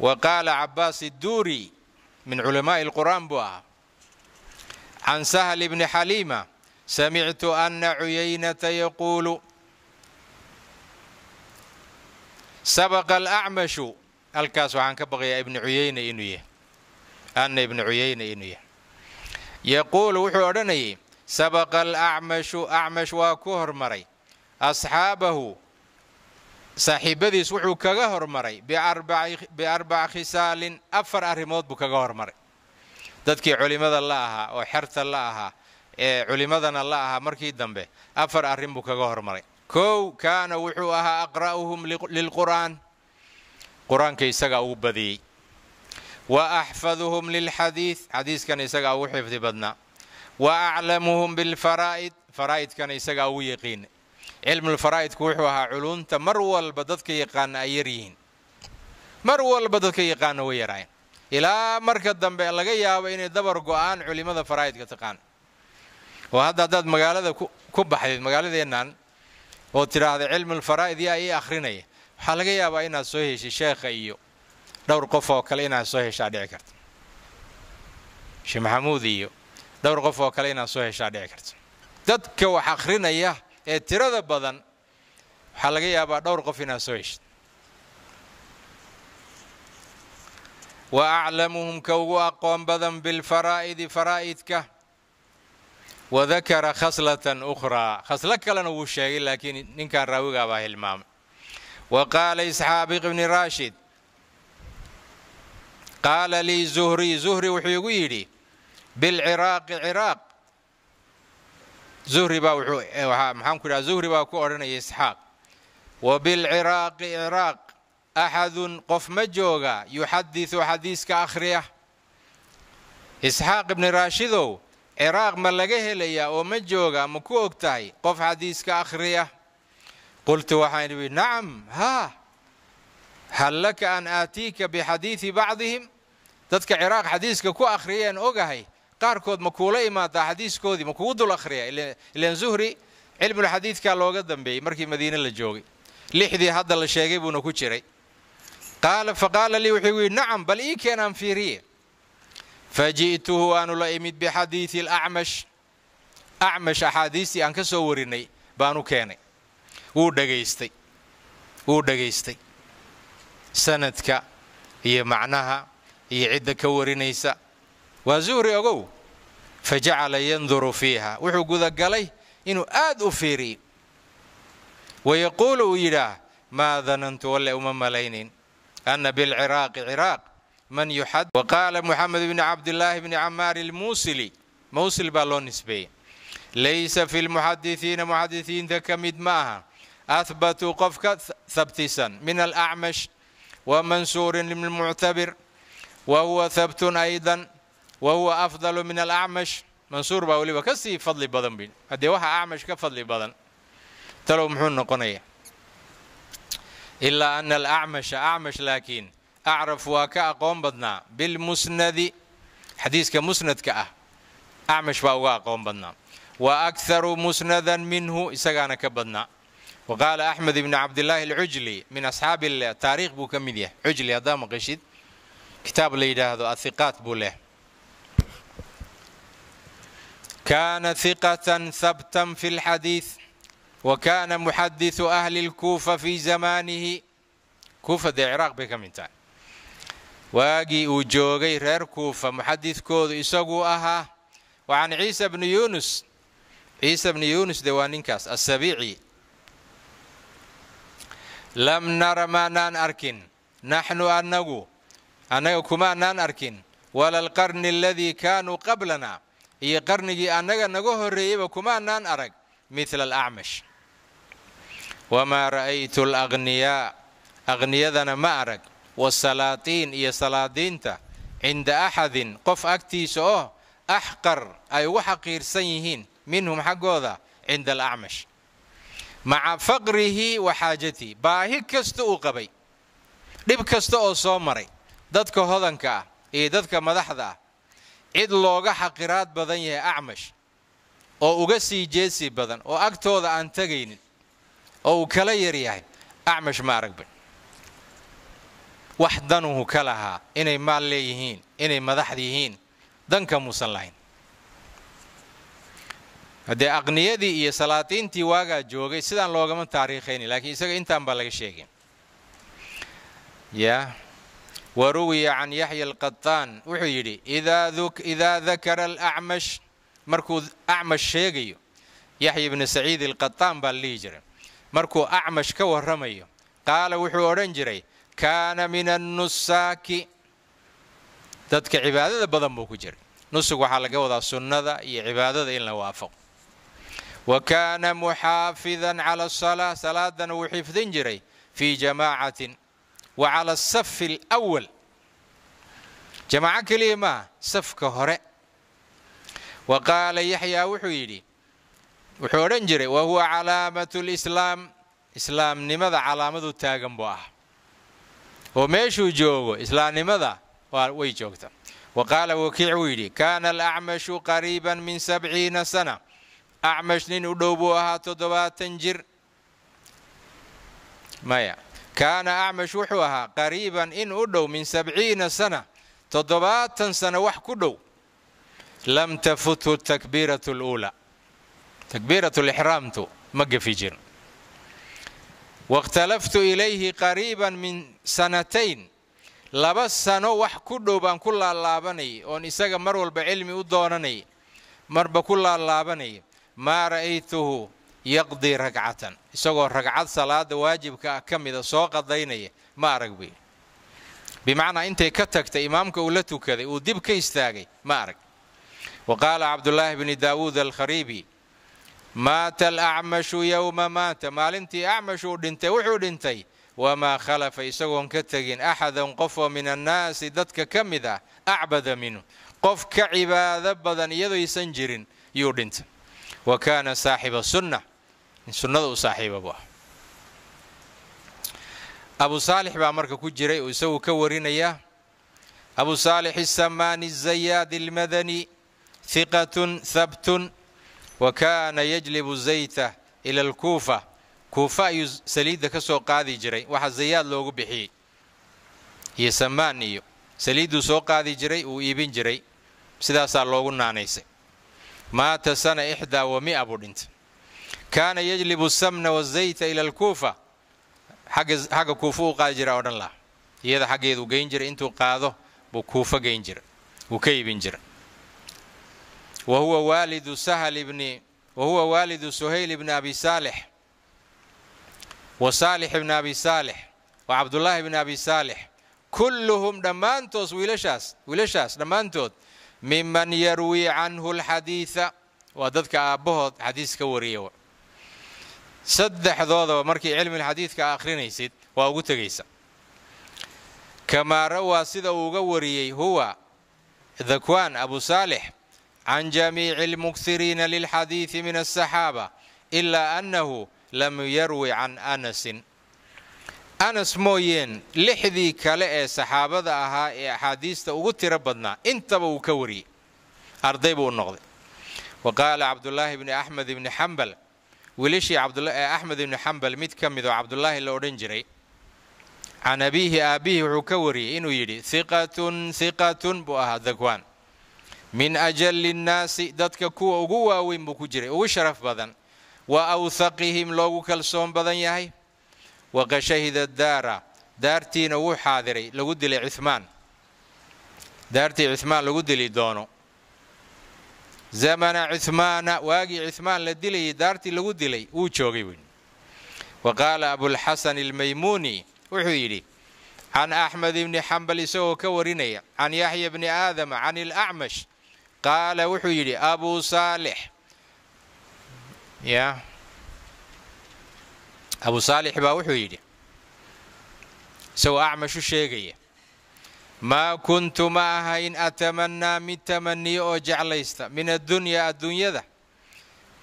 Wa qaala cabbaas idduuri min culamaa'i alqur'aan buu ahaa can sahl bni xaliima samictu ana cuyaynata yaquulu. Sabaqa alacmashu halkaas waxaan ka baqayaa ibnu cuyayna inuu yahay. Anna ibnu cuyayna inuu yahay. Yaquulu wuxuu odhanayay sabaqa alacmashu acmash waa ku hormaray asxaabahu saaxiibadiis wuxuu kaga hormaray biarbac khisaalin afar arrimood buu kaga hormaray. Dadkii culimmada la ahaa oo xerta la ahaa ee culimmadana la ahaa markii dambe afar arrin buu kaga hormaray. Kow kaana wuxuu ahaa aqra'uhum lilqur'aan. Qur'aanka isagaa ugu badiyey. Wa axfaduhum lilxadiid xadiiskana isagaa ugu xifdi badnaa. Wa aclamuhum bilfaraa'id faraa'idkana isagaa ugu yaqiina cilmulfaraa'idku wuxuu ahaa culunta mar walba dadka yaqaana ay yar yihiin. Mar walba dadka yaqaana way yaraayeen ilaa marka dambe laga yaabo inay dabar go'aan culimmada faraa'idka taqaan. Oo hadda haddaad magaalada ku baxdid magaaladeennan oo tidhaahda cilmulfaraa'id yaa ii akhrinaya waxaa laga yaabaa inaad soo heshay sheekha iyo dhowr qof oo kale inaad soo heshaa dhici karta sheekh maxamuud iyo dhowr qof oo kale inaad soo heshaa dhici karta dadka wax akhrinaya ee tirada badan waxaa laga yaabaa dhowr qof inaad soo heshid wa aclamuhum ka ugu aqoon badan bilfaraa'idi faraa'idka wadakara khaslatan ukhraa. Khaslo kalena wuu sheegay laakiin ninkan raawigaa baa hilmaamay. Wa qaala isxaabiq ibni raashid qaala lii zuhri. Zuhri wuxuu igu yidhi bilciraaqi ciraaq zuhri baa wuxuu maxaan ku idhaha zuhri baa ku odhanaya isxaaq. Wa bilciraaqi ciraaq axadun qof ma jooga yuxadisu xadiiska akhriya. Isxaaq ibni raashidow ciraaq ma laga helayaa oo ma jooga ma ku og tahay qof xadiiska akhriya? Qultu waxaan idhi nacam haa. Hal laka an aatiika bixadiidi bacdihim? Dadka ciraaq xadiiska ku akhriyeen ogahay qaarkood ma kuula imaadaa xadiiskoodii ma kugu dul akhriya ilaan zuhri cilmulxadiidkaa looga dambeeyey markii madiine la joogay. Lixdii hadda la sheegay buuna ku jiray. Faqaala lii wuxuu yidhi nacam bal ii keenaan fiiriye. Faji'tuhu waanu la imid bixadiidi alacmash acmash axaadiistii aan ka soo warinay baanu keenay. Wuu dhegaystay. Wuu dhegaystay. Sanadka iyo macnaha iyo cidda ka warinaysa waa zuhri ogow. Fa jacala yanduru fiiha. Wuxuu gudagalay inuu aad u fiiriyo. Wayaquulu uu yidhaah maa danantu walle uma malaynin. Ana bilciraaqi ciraaq. Man yuxad wa qaala moxamed bni cabdillaahi bni camaar ilmuusili mawsil baa loo nisbeeyey. Laysa fi lmuxadisiina muxadisiinta ka mid ma aha. Ahbatuu qof ka habtisan min alacmash wa mansuurin lmuctabir wa huwa habtun aydan wa huwa afdalu min alacmash mansuur baa weliba ka sii fadli badan bi haddee waxa acmash ka fadli badan talow muxuu noqonaya ilaa ana alacmasha acmash laakiin acraf waa ka aqoon badnaa bilmusnadi xadiiska musnadka ah acmash baa uga aqoon badnaa wa akharu musnadan minhu isagaana ka badnaa wa qaala axmed ibni cabdillaahi alcujli min asxaabi taariikh buu ka mid yahay cujli haddaa maqashid kitaab la yidhaahdo athiqaat buu leh kaana hiqatan habtan fi lxadiid wa kaana muxadisu ahli lkuufa fi zamaanihi kuufa dee ciraaq bay ka mid tahay waagii uu joogay reer kuufa muxadidkoodu isaguu ahaa wa can ciisa bni yuunus ciisa bni yuunus dee waa ninkaas asabiici lam nara maanaan arkin naxnu annagu annaga kumaanaan arkin wala alqarni aladii kaanuu qablana iyo qarnigii annaga naga horreeyeyba kumaanaan arag midla alacmash wamaa ra'aytu alaqniyaa aqniyadana ma arag. Wasalaatiin iyo salaadiinta cinda axadin qof agtiisa oo axqar ay ugu xaqiirsan yihiin minhum xaggooda cinda alacmash maca faqrihi wa xaajatihi baahi kasta uu qabay dhib kasta oo soo maray dadka hodanka ah iyo dadka madaxda ah cid looga xaqiraad badan yahay acmash oo uga sii jeesi badan oo agtooda aan tegaynin oo uu kala yar yahay acmash ma aragba. Wax danuhu ka lahaa inay maal leeyihiin inay madaxd yihiin danka muusan lahayn. Haddee aqniyadii iyo salaatiintii waagaa joogay sidaan loogama taariikhayni laakiin isaga intaan baa laga sheegay. Ya wa ruwiya can yaxya alqataan wuxuu yidhi idaa dakara alacmash markuu acmash sheegayo yaxya ibni saciid alqataan baa la dhihi jiray. Markuu acmash ka warramayo qaala wuxuu odhan jiray kaana min annusaaki dadka cibaadada badan buu ku jiray. Nusug waxaa laga wadaa sunnada iyo cibaadada in la waafaqo wa kaana muxaafidan cala asalaa salaadana wuu xifdin jiray fii jamaacatin wa cala asafi alwal jamaaco keliya maaha safka hore. Wa qaala yaxyaa wuxuu yidhi wuxuu odhan jiray wa huwa calaamatu lislaam islaamnimada calaamadu taagan buu ah oo meeshuu joogo islaamnimada way joogta wa qaala wakiic wuu yidhi kaana alacmashu qariiban min sabciina sana. Acmash nin u dhow buu ahaa toddobaatan jir. Maya kaana acmash wuxuu ahaa qariiban in u dhow min sabciina sana toddobaatan sana wax ku dhow. Lam tafuthu takbiiratu luulaa takbiiratu lixraamtu ma gafi jir waاkhtalaftu ilayhi qariiban min sanatayn laba sano wax ku dhow baan ku laalaabanayay oon isaga mar walba cilmi u doonanayay marba ku laalaabanaya maa ra'aytuhu yaqdii ragcatan. Isagoo ragcad salaada waajibka ah ka mida soo qadaynaya ma arag buy bimacnaa intay ka tagtay imaamka uu la tukaday uu dib ka istaagay ma arag. Wa qaala cabdulaahi bni daawuud alkhariibi maata alacmashu yowma maata. Maalintii acmash uu dhintay wuxuu dhintay wamaa khalafa. Isagoon ka tegin axadan qofoo min annaasi dadka ka mid ah acbada minhu. Qof ka cibaado badan iyadoysan jirin yuu dhintay. Wa kaana saaxiba sunna sunnada u saaxiiba buu ah abu saalix baa marka ku jiray oo isagu ka warinaya abu saalix isamaani zayaad almadani hiqatun habtun wa kaana yajlibu zayta ila alkuufa. Kuufa ayuu saliidda ka soo qaadi jiray. Waxa zayaad loogu bixiyey. Iyo samaan iyo saliidduu soo qaadi jiray uu iibin jiray. Sidaasaa loogu naanaysay. Maata sana ixdaa wa mia buu dhintay kaana yajlibu samna wazayta ila alkuufa xagga kuufa uu qaadi jira odhan laha iyada xaggeedu geyn jiray intuu qaado buu kuufa geyn jira wuu ka iibin jira wa waalidu sahal ibni wa waalidu suhayl ibni abi saalix wa saalix ibni abi saalix wa cabdullaahi ibni abi saalix kulluhum dhammaantood wiilashaas wiilashaas dhammaantood miman yarwii canhu alxadiida waa dadka aabbahood xadiis wariya saddexdoodaba markii cilmilxadiidka akhrinaysid waa ugu tegaysa. Kamaa rawaa sida uu uga wariyey huwa dakwaan abu saalix can jamiici almukhiriina lilxadiidi min asaxaaba ilaa annahu lam yarwi can anasin. Anas mooyeen lixdii kale ee saxaabada ahaa ee axaadiista ugu tiro badnaa intaba uu ka wariyey. Arday buu u noqday. Wa qaala cabdulaahi bni axmed ibni xambal wiilashii axmed ibni xambal mid ka mid oo cabdulaahi la odhan jiray. Can abiihi aabbihi wuxuu ka wariyey inuu yidhi hiqatun hiqatun buu ahaa dakwaan min ajali nnaasi dadka kuwa ugu waaweyn buu ku jiray ugu sharaf badan. Wa awthaqihim loogu kalsoon badan yahay. Waqad shahida daara daartiina wuu xaadiray lagu dilay cumaan daartii cumaan lagu dili doono zamana cumaana waagii cumaan la dilayay daartii lagu dilay wuu joogay wy wa qaala abulxasan almaymuuni wuxuu yidhi can axmed ibni xambal isagoo ka warinaya can yaxya bni aadama can ilacmash qaala wuxuu yidhi abuu saalix. Ya abuu saalix baa wuxuu yidhi isagoo acmash u sheegaya maa kuntu ma ahayn atamannaa mid tamaniyo oo jeclaysta min addunyaa adduunyada.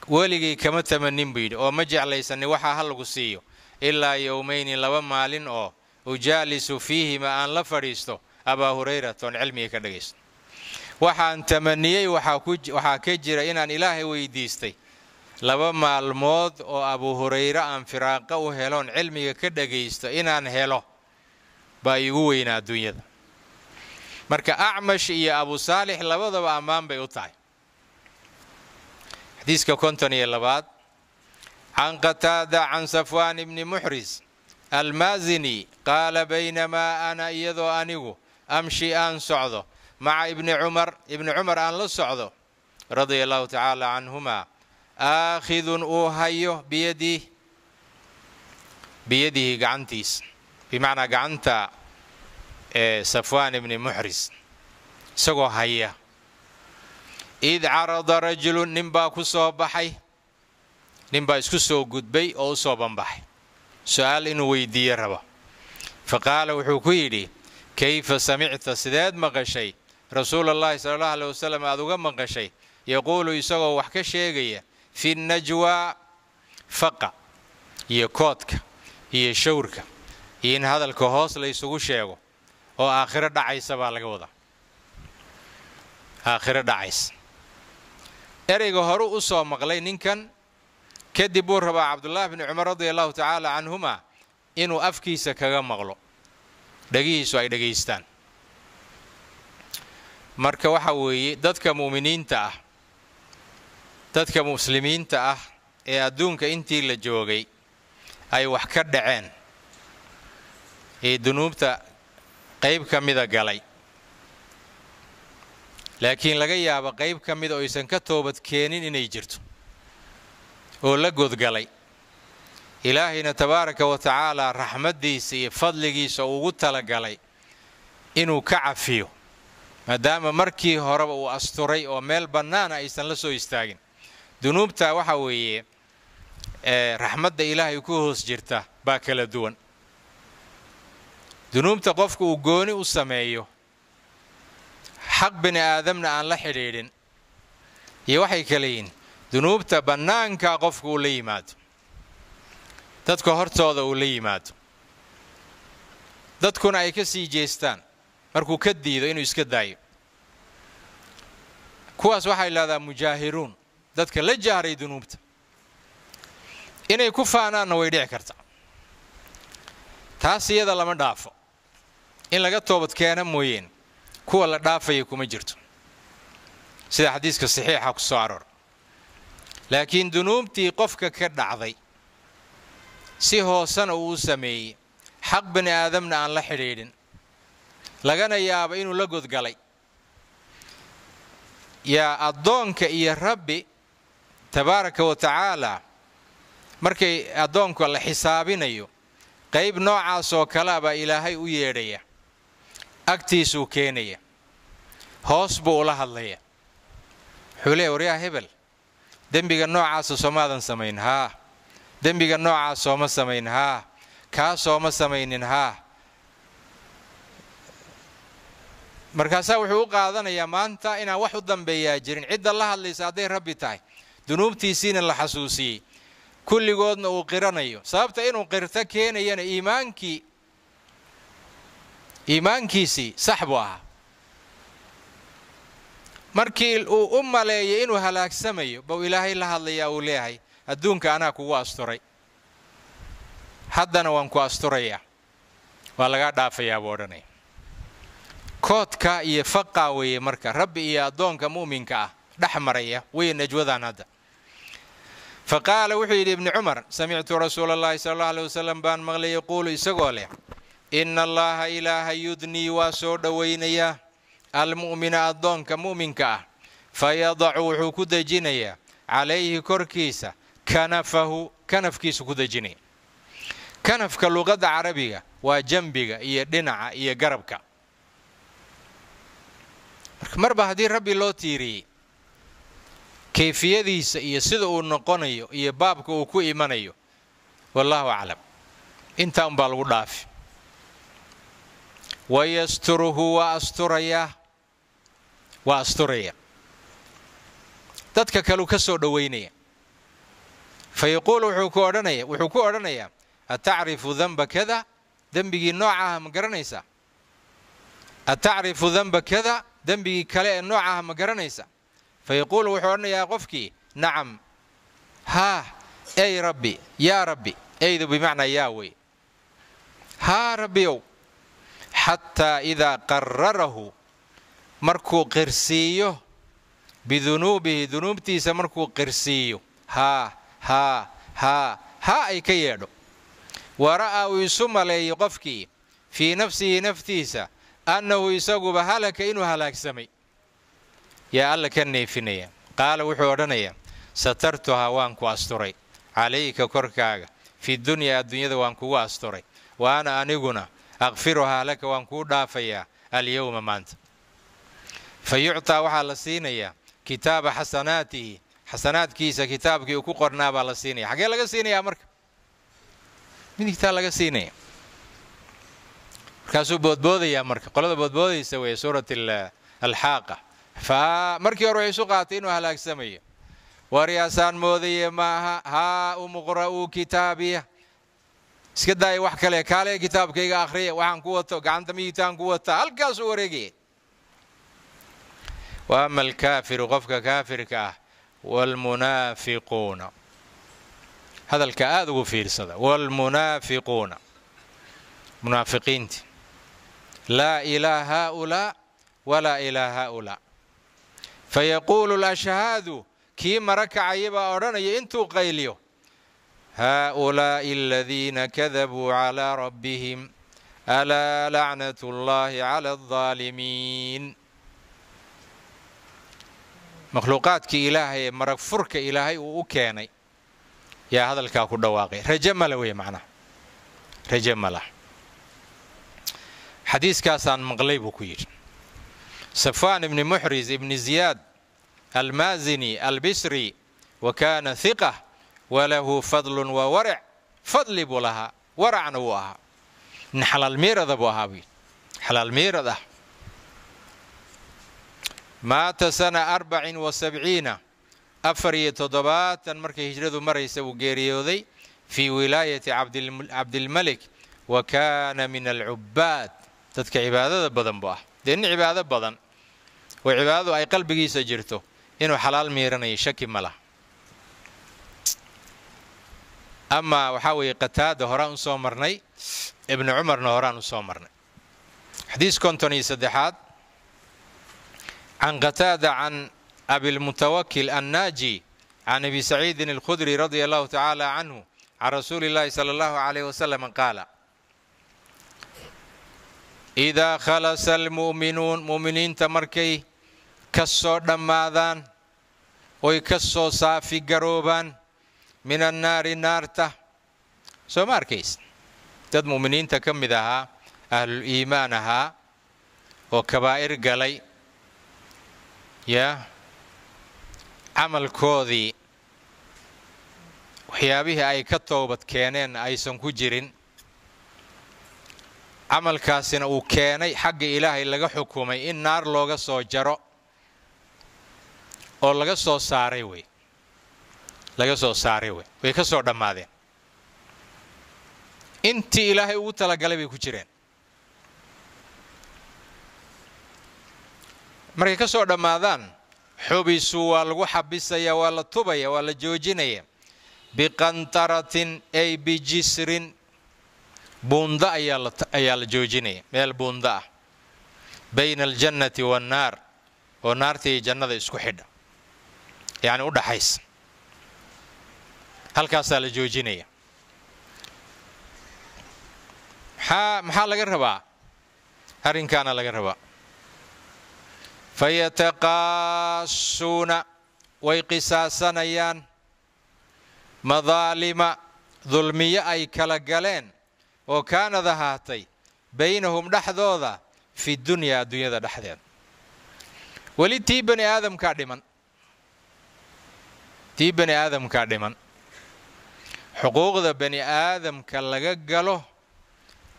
Weligay kama tamanin buu yidhi oo ma jeclaysanin waxaa ha lagu siiyo. Ilaa yowmayni laba maalin oo ujaalisu fiihima aan la fadhiisto abaa hurayrata oon cilmiga ka dhagaysto. Waxaan tamaniyey waxaa ka jira inaan ilaahay weydiistay. Laba maalmood oo abuu hurayre aan firaaqa u heloon cilmiga ka dhagaysto inaan helo baa iigu weynaa adduunyada marka acmash iyo abu saalix labadaba ammaan bay u tahay. Xadiiska konton iyo labaad can qataada can safwaan ibni muxris almaazini qaala baynamaa ana iyadoo anigu amshi aan socdo maca ibni cumar ibni cumar aan la socdo radia allahu tacaala canhuma aakhidun uu hayo biyadih biyadihi gacantiis. Bimacnaa gacanta safwaan ibni muxris isagoo haya. Id carada rajulun ninbaa ku soo baxay. Ninbaa isku soo gudbay oo u soo banbaxay. Su'aal inuu weydiiye raba fa qaala wuxuu ku yidhi kayfa samicta? Sideed maqashay? Rasuula allahi sala allahu aleh wasalam aad uga maqashay? Yaquulu isagoo wax ka sheegaya fi najwaa faqa iyo koodka iyo shawrka iyo in hadalka hoos la ysugu sheego oo aakhiro dhacaysa baa laga wadaa. Aakhiro dhacaysa. Ereyga horu u soo maqlay ninkan kadib buu rabaa cabdullaahi bni cumar radia allahu tacaala canhuma inuu afkiisa kaga maqlo. Dhagihiisu ay dhegaystaan. Marka waxa weeye dadka mu'miniinta ah dadka muslimiinta ah ee adduunka intii la joogay ay wax ka dhaceen. Ee dunuubta qayb ka mida galay. Laakiin laga yaabo qayb ka mida oo aysan ka toobad keenin inay jirto oo la godgalay ilaahayna tabaaraka wa tacaala raxmaddiisa iyo fadligiisa uu ugu talagalay inuu ka cafiyo maadaama markii horeba uu asturay oo meel bannaana aysan la soo istaagin. Dunuubta waxa weeye raxmadda ilaahay ku hoos jirta baa kala duwan dunuubta qofka uu gooni u sameeyo xaq bini aadamna aan la xidhiidhin. Iyo waxay kale yihiin dunuubta bannaanka qofka uu la yimaado. Dadka hortooda uu la yimaado. Dadkuna ay ka sii jeestaan markuu ka diido inuu iska daayo. Kuwaas waxay lahdaa mujaahiruun dadka la jahray dunuubta. Inay ku faanaanna way dhici karta taas iyada lama dhaafo in laga toobad keena mooyeen. Kuwa la dhaafaya kuma jirto. Sida xadiiska saxiixa ku soo aroor. Laakiin dunuubtii qofka ka dhacday si hoosena uu sameeyey xaq bini aadamna aan la xidhiidhin. Lagana yaabo inuu la godgalay. Yaa addoonka iyo rabbi tabaaraka wa tacaala markay addoonka la xisaabinayo qayb noocaas oo kalea baa ilaahay u yeedhaya agtiisuu keenaya. Hoos buu ula hadlaya. Wuxuu leeya waryaa hebel dembiga noocaasa soomaadan samayn haa dembiga noocaas sooma samayn haa kaa sooma samaynin haa markaasaa wuxuu u qaadanayaa maanta inaan wax u dambeeyaa jirin. Cidda la hadlaysa hadday rabbi tahay. Dunuubtiisiina la xasuusiyey. Kulligoodna uu qiranayo. Sababta inuu qirto keenayana iimaankii iimaankiisii sax buu ahaa. Markii uu u maleeyay inuu halaagsamayo bau ilaahay la hadlayaa uu leeyahay adduunka anaa kugu asturay. Haddana waan ku asturayaa. Waa lagaa dhaafayaa buu odhanaya. Koodka iyo faqaa weeye marka rabbi iyo addoonka mu'minka ah dhex maraya weye najwadan hadda. Fa wuxuu yidhi ibni cumar samictu rasuula allahi sala alla aley wasalam baan maqlay yaquulu isagoo leh ina allaha ilaaha yudnii waa soo dhowaynayaa almu'mina addoonka mu'minka ah fa yadacu wuxuu ku dejinayaa calayhi korkiisa kanafahu kanafkiisu ku dejinaya kanafka luqadda carabiga waa jambiga iyo dhinaca iyo garabka. Marba haddii rabbi loo tiiriyey kayfiyadiisa iyo sida uu noqonayo iyo baabka uu ku imanayo wallaahu aclam. Intaa unbaa lagu dhaafi wayasturuhu waa asturayaa waa asturaya dadka kaleu ka soo dhowaynaya fa yaquulu wuxuu ku odhanayaa atacrifu danba kada? Dembigii noocaha ma garanaysaa atacrifu danba kada? Dembigii kale ee noocaha ma garanaysa. Fa wuxuu odhanayaa qofkii nacam haa ey rabbi yaa rabbi. Eydu bimacnaa yaa wey haa rabbiyow xataa idaa qararahu markuu qirsiiyo bidunuubihi dunuubtiisa markuu qirsiiyo. Haa haa haa haa ay ka yeedho. Wara'aa uu isu maleeyo qofkii fii nafsihi naftiisa annahu isaguba halaka inuu halaagsamay. Yaa alla ka neefinaya. Qaala wuxuu odhanayaa satartuhaa waan ku asturay. Calayka korkaaga fi dunyaa adduunyada waan kugu asturay. Wa ana aniguna aqfiruhaa laka waan kuu dhaafayaa alyowma maanta. Fa waxaa la siinayaa kitaaba xasanaatihi. Xasanaadkiisa kitaabkii uu ku qornaa baa la siinaya xaggee laga siinayaa marka? Midigtaa laga siinaya markaasuu boodboodayaa marka. Qolada boodboodaysa weeye suurat alxaaqa. Fa markii hore waxay isu qaatay inuu halaagsamayo. Waryaasaan moodaye maaha haa umuqra'uu kitaabiya iska daaya wax kale kaale kitaabkayga akhriya waxaan ku wato gacanta midigtaan ku wataa halkaasuu wareegaya wa ama alkaafiru qofka kaafirka ah waalmunaafiquuna hadalka aada ugu fiirsada waalmunaafiquuna munaafiqiinti. Laa ilaa haaulaa walaa ilaa haaulaa fayaquulu lashhaadu kii mara kacaya baa odhanaya intuu qayliyo haaulaa'i aladiina kadabuu calaa rabbihim alaa lacnat ullaahi cala aldaalimiin makhluuqaadkii ilaahay ee marag furka ilaahay uu u keenay yaa hadalkaa ku dhawaaqay raje male wey macnaha raje malah xadiiskaasaan maqlay buu ku yidhi safwaan ibni muxris ibni ziyaad almaazini albisri wa kaana hiqa walahu fadlun wa warac fadli buu lahaa waracna wuu ahaa. Nin xalaal miirada buu ahaa buu yidhi. Xalaal miirad ah maata sana arbacin wa sabciina. Afar iyo toddobaatan markay hijradu maraysa uu geeriyooday fii wilaayati cabdilmalik wa kaana min alcubbaad. Dadka cibaadada badan buu ah. Dee nin cibaado badan. Oo cibaadadu ay qalbigiisa jirto. Inuu xalaal miiranayo shaki ma laha amaa waxaa weeye qataada horaan u soo marnay ibnu cumarna horaan u soo marnay. Xadiis konton iyo saddexaad can qataada can abilmutawakil annaaji can abi saciidin alkhudri radia allahu tacaala canhu can rasuuli llahi sala allahu calayh wasalam qaala idaa khalasa almu'minuun mu'miniinta markay ka soo dhammaadaan oy ka soo saafi garoobaan min annaari naarta soo ma arkays dad mu'miniinta ka mid ahaa ahlul iimaan ahaa oo kabaa'ir galay yaa camalkoodii waxyaabihii ay ka toobad keeneen aysan ku jirin camalkaasina uu keenay xagga ilaahay laga xukumay in naar looga soo jaro oo laga soo saaray wey laga soo saaray wey way ka soo dhammaadeen. Intii ilaahay ugu talagalay bay ku jireen. Markay ka soo dhammaadaan xubisu waa lagu xabisaya waa la tubaya waa la joojinaya. Biqantaratin ay bijisrin. Buunda ayaa la joojinaya. Meel buunda ah. Bayna aljannati waannaar oo naarta iyo jannada isku xidha. Yacni u dhaxaysa halkaasaa la joojinaya. Maxaa laga rabaa? Arrinkaana laga rabaa. Fayataqaasuuna way qisaasanayaan. Madaalima dulmiyo ay kala galeen oo kaanad ahaatay baynahum dhexdooda fi dunyaa adduunyada dhexdeeda weli tii bani aadamkaa dhiman. Tii bani aadamkaa dhiman xuquuqda bani aadamka laga galo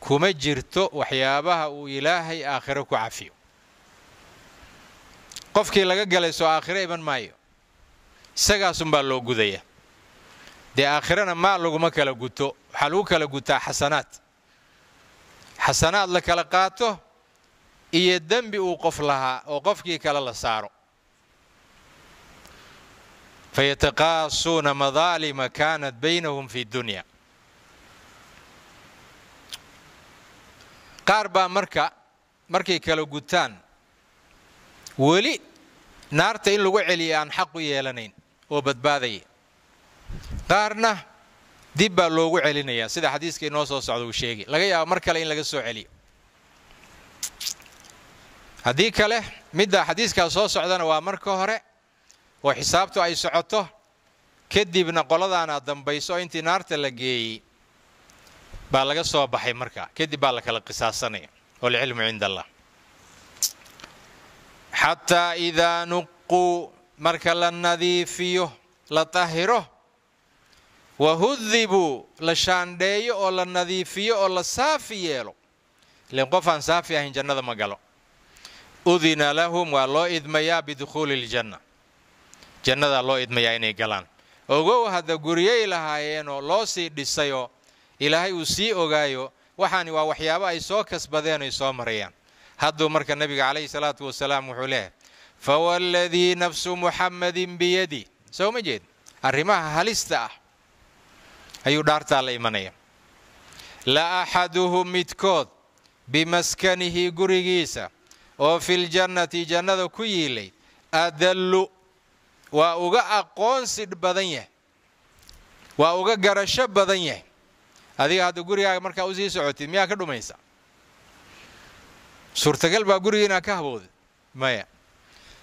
kuma jirto waxyaabaha uu ilaahay aakhiro ku cafiyo. Qofkii laga galay soo aakhiro iman maayo. Isagaasunbaa loo gudaya. Dee aakhirana maa laguma kala guto waxaa lagu kala gutaa xasanaad. Xasanaad la kala qaato iyo dembi uu qof lahaa oo qofkii kale la saaro fayataqaasuuna madaalima kaanat baynahum fi dunya qaar baa marka markay kala gutaan weli naarta in lagu celiya aan xaq u yeelanayn oo badbaadaya qaarna dib baa loogu celinayaa sida xadiiska inoo soo socda uu sheegay laga yaabo mar kale in laga soo celiyo haddii kale midda xadiiskaa soo socdana waa marka hore oo xisaabtu ay socoto kadibna qoladaana dambayso oo intii naarta la geeyey baa laga soo baxay marka. Kadib baa la kala qisaasanaya walcilmu cinda allah. Xataa idaa nuquu marka la nadiifiyo la tahiro wahudibuu la shaandheeyo oo la nadiifiyo oo la saafi yeelo. Ilan qof aan saafi ahayn jannada ma galo. Udina lahum waa loo idmayaa bidukhuuli iljanna jannadaa loo idmayaa inay galaan. Ogow hadda guryay lahaayeenoo loo sii dhisayoo ilaahay uu sii ogaayo waxaani waa waxyaabo ay soo kasbadeen ay soo marayaan. Hadduu marka nebiga calayhi salaatu wasalaam wuxuu leeyahay fawalladii nafsu muxammadin biyadi. Soo ma jeed? Arrimaha halista ah ayuu dhaartaa la imanaya. La axaduhum midkood bimaskanihi gurigiisa oo filjannati jannada ku yiilay adallu waa uga aqoonsi badan yahay. Waa uga garasho badan yahay. Adiga hadda gurigaaga markaa u sii socotid miyaa ka dhumaysa? Suurtagal baa guriga inaad ka habowdid maya.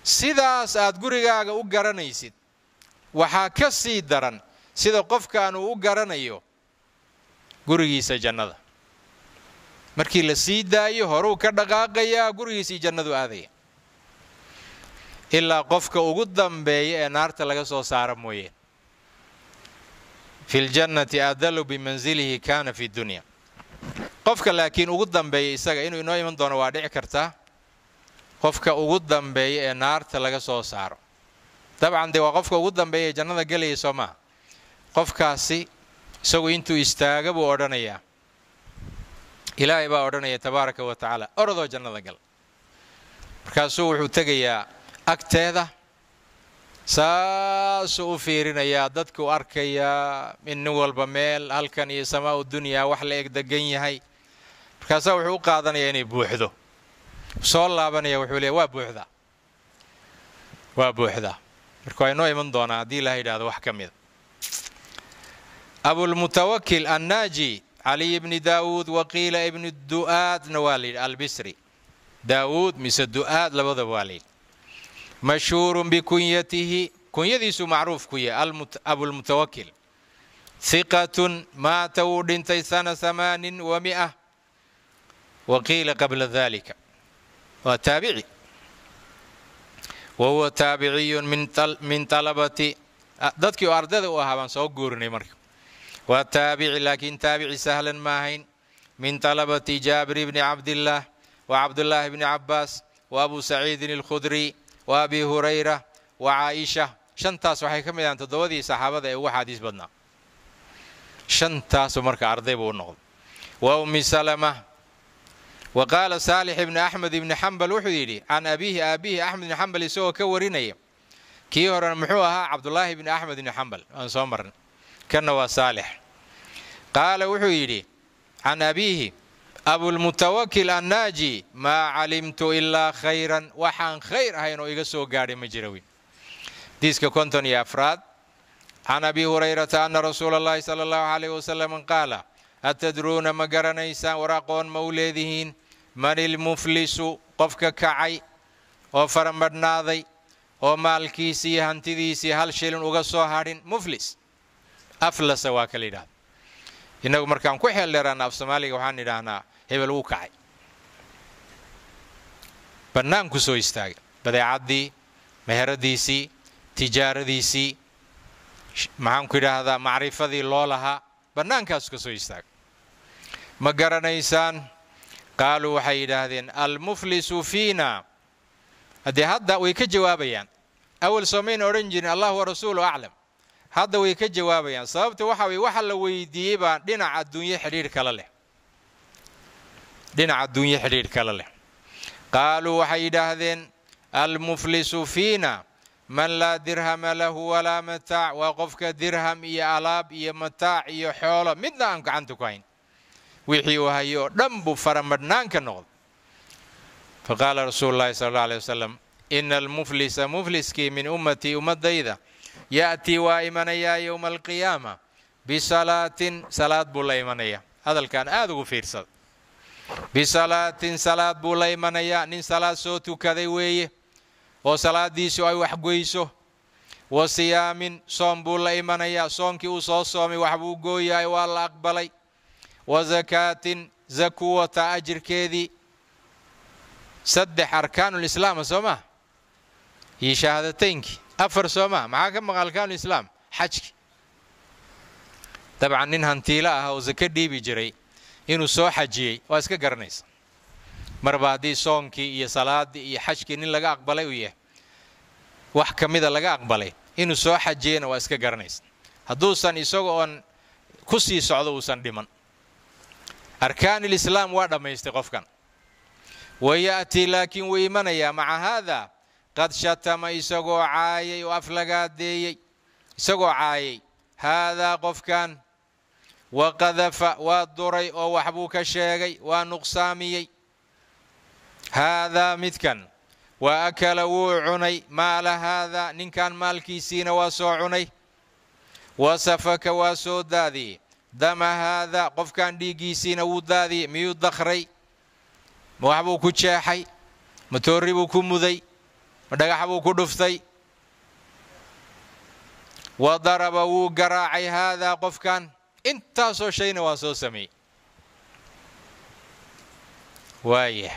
Sidaas aad gurigaaga u garanaysid waxaa ka sii daran sida qofkaan uu u garanayo gurigiisa jannada. Markii la sii daayo horuu ka dhaqaaqayaa gurigiisii jannadu aadaya ilaa qofka ugu dambeeya ee naarta laga soo saara mooyeen fi ljannati adalu bimanzilihi kaana fi dunya. Qofka laakiin ugu dambeeya isaga inuu inoo iman doono waa dhici kartaa qofka ugu dambeeya ee naarta laga soo saaro. Dabcan dee waa qofka ugu dambeeya ee jannada gelaya soo maha qofkaasi isagu intuu istaaga buu odhanayaa. Ilaahay baa odhanaya tabaaraka wa tacaala orodoo jannada gal markaasuu wuxuu tegayaa agteeda. Saasuu u fiirinayaa dadkuu arkayaa in nin walba meel halkan iyo samaa u wax la eg degan yahay. Markaasaa wuxuu u qaadanayaa inay buuxdo. Soo laabanaya wuxuu leeya waa buuxdaa waa buuxdaa marka waa iman doonaa haddii ilaha yidhahdo wax ka mida abulmutawakil annaaji caliy bni daawuud waqiila ibni du'aadna waa layidhi albisri. Daawuud mise du'aad labadaba waa layidhi mashhuurun bikunyatihi kunyadiisuu macruuf ku yahay abulmutawakil hiqatun maata wuu dhintay sana amaanin wa mia wa qiila qabla dalika waa taabici wa taabiciyun min talabati dadkii oo ardayda u ahaa baan soo guurinay marka waa taabici laakiin taabici sahlan ma min talabati jaabir bni cabdillaah wa cabdullaahi bni cabbaas wa abu saciidin alkhudri wa abi hurayra wa caaisha shantaas waxay ka mid toddobadii saxaabada ee ugu xaadiis badnaa. Shantaasu marka arday buu u noqday. Wa ummi salama. Wa qaala saalix ibni axmed ibni xambal wuxuu yidhi can abiihi aabihi axmed ibni xambal isagoo ka warinaya. Kii horena muxuu ahaa cabdulaahi ibni axmed ibni xambal aan soo marnay. Kanna waa saalix. Qaala wuxuu yidhi can abiihi abulmutawakil annaaji maa calimtu ilaa khayran. Waxaan khayr ahayn oo iga soo gaadhay ma jira diiska konton iyo afraad. Can abi hurayrata ana rasuula allahi sala allahu calayh wasalam qaala atadruuna ma garanaysaan war aqoon ma u leedihiin man ilmuflisu qofka kacay oo faramadhnaaday oo maalkiisii iyo hantidiisii hal shilin uga soo hadhin muflis. Aflasa waa kala yidhahda innagu markaan ku xeeldheeraana af soomaaliga waxaan idhaahnaa hebel wuu kacay bannaanku soo istaagay badeecaddii meheradiisii tijaaradiisii maxaanku idhaahdaa macrifadii loo lahaa bannaankaasu ka soo istaagay ma garanaysaan qaaluu waxay yidhaahdeen almuflisu fiina haddee hadda way ka jawaabayaan awal soomayna odhan jirin allah wa rasuulu aclam hadda way ka jawaabayaan sababta waxa weye waxa la weydiiyey baa dhinac adduunye xidhiidh kala leh dhinac adduunye xidhiidh kala leh. Qaaluu waxay yidhaahdeen almuflisu fiina man laa dirhama lahu walaa mataac. Waa qofka dirham iyo alaab iyo mataac iyo xoolo midna aan gacanta ku hayn. Wixii uu hayo oo dhan buu faramadhnaanka noqday. Faqaala rasuulu llahi sala alla alay wasalam ina almuflisa mufliskii min ummatii ummadayda ya'tii waa imanayaa yowma alqiyaama bisalaatin salaad buu la imanaya. Hadalkan aada ugu fiirsada bisalaatin salaad buu la imanayaa nin salaad soo tukaday weeye. Oo salaadiisu ay waxgoyso wa siyaamin soom buu la imanayaa soomkii uu soo soomay waxbuu gooyahay waa la aqbalay. Wa zakaatin zakuu wataa ajirkeedii. Saddex arkaanulislaama soo maa iyo shahaadataynkii afar soo maa maxaa ka maqa arkaanulislaam xajki. Dabcan nin hantiilo ah oo sako dhiibi jiray inuu soo xajiyey. Waa iska garanaysa marba haddii soonkii iyo salaadii iyo xajkii nin laga aqbalay uu yahay wax ka mida laga aqbalay inuu soo xajiyeyna waa iska garanaysa hadduusan isaga oon ku sii socdo uusan dhiman. Arkaanulislaam waa dhammaystay qofkan. Wa ya'tii laakiin wuu imanayaa maca haada qad shatama isagoo caayay oo aflagaadeeyey isagoo caayay haadaa qofkan wa qadafa waa duray oo waxbuu ka sheegay waa nuqsaamiyey. Haadaa midkan wa akala wuu cunay maala haadaa ninkan maalkiisiina waa soo cunay. Wa safaka waa soo daadiyey. Dama haadaa qofkan dhiiggiisiina wuu daadiyey miyuu dakhray? Ma waxbuu ku jeexay? Ma toorri buu ku muday? Ma dhagax buu ku dhuftay? Wa daraba wuu garaacay haadaa qofkan intaasoo shayna waa soo sameeyey waaya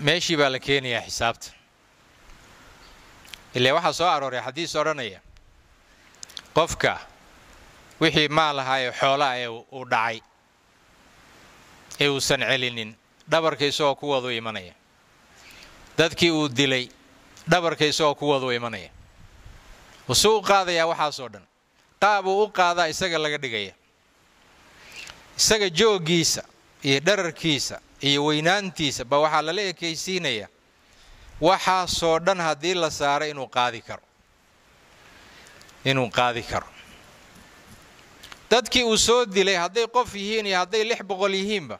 meeshii baa la keenayaa xisaabta. Ilaa waxaa soo arooray xadiis odhanaya qofka wixii maal ahaa ee xoolaha ee uu dhacay ee uusan celinin dhabarka isagoo kuwadu imanaya. Dadkii uu dilay dhabarka isagoo kuwadu imanaya. Wuxuu u qaadayaa waxaasoo dhan qaabuu u qaadaa isaga laga dhigaya. Isaga jooggiisa iyo dhararkiisa iyo weynaantiisa ba waxaa lala ekaysiinaya waxaasoo dhan haddii la saaro inuu qaadi karo. Inuu qaadi karo. Dadkii uu soo dilay hadday qof yihiin iyo hadday lix boqol yihiinba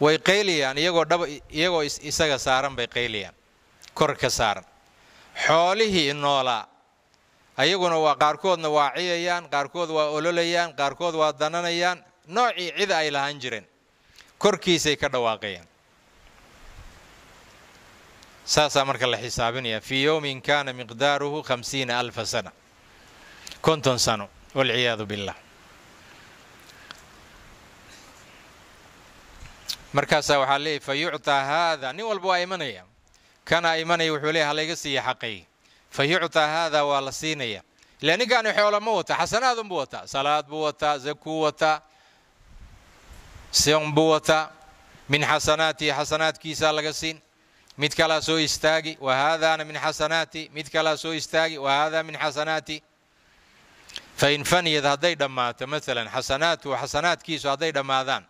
way qaylayaan iyagoo dhaba iyagoo isaga saaran bay qaylayaan kor ka saaran. Xoolihii noolaa ayaguna waa qaarkoodna waa ciyayaan qaarkood waa ololayaan qaarkood waa dananayaan. Noocii cida ay lahaan jireen. Korkiisay ka dhawaaqayaan. Saasaa marka la xisaabinaya fii yowmin kaana miqdaaruhu hamsiina alfa sana. Konton sano walciyaadu billah. Markaasaa waxaa leeyay fa haada nin walba waa imanaya. Kana imanaya wuxuu leeya halayga siiya xaqay fa yucطaa haada waa la siinaya ila ninkaani xoola ma wata xasanaadun buu wataa salaad buu wataa zakuu wataa sion buu wataa min xasanaatihi xasanaadkiisaa laga siin mid kalaa soo istaagi wa haadaana min xasanaati mid kalaa soo istaagi wa haada min xasanaati fain faniyad hadday dhammaato maalan xasanaatuhu xasanaadkiisu hadday dhammaadaan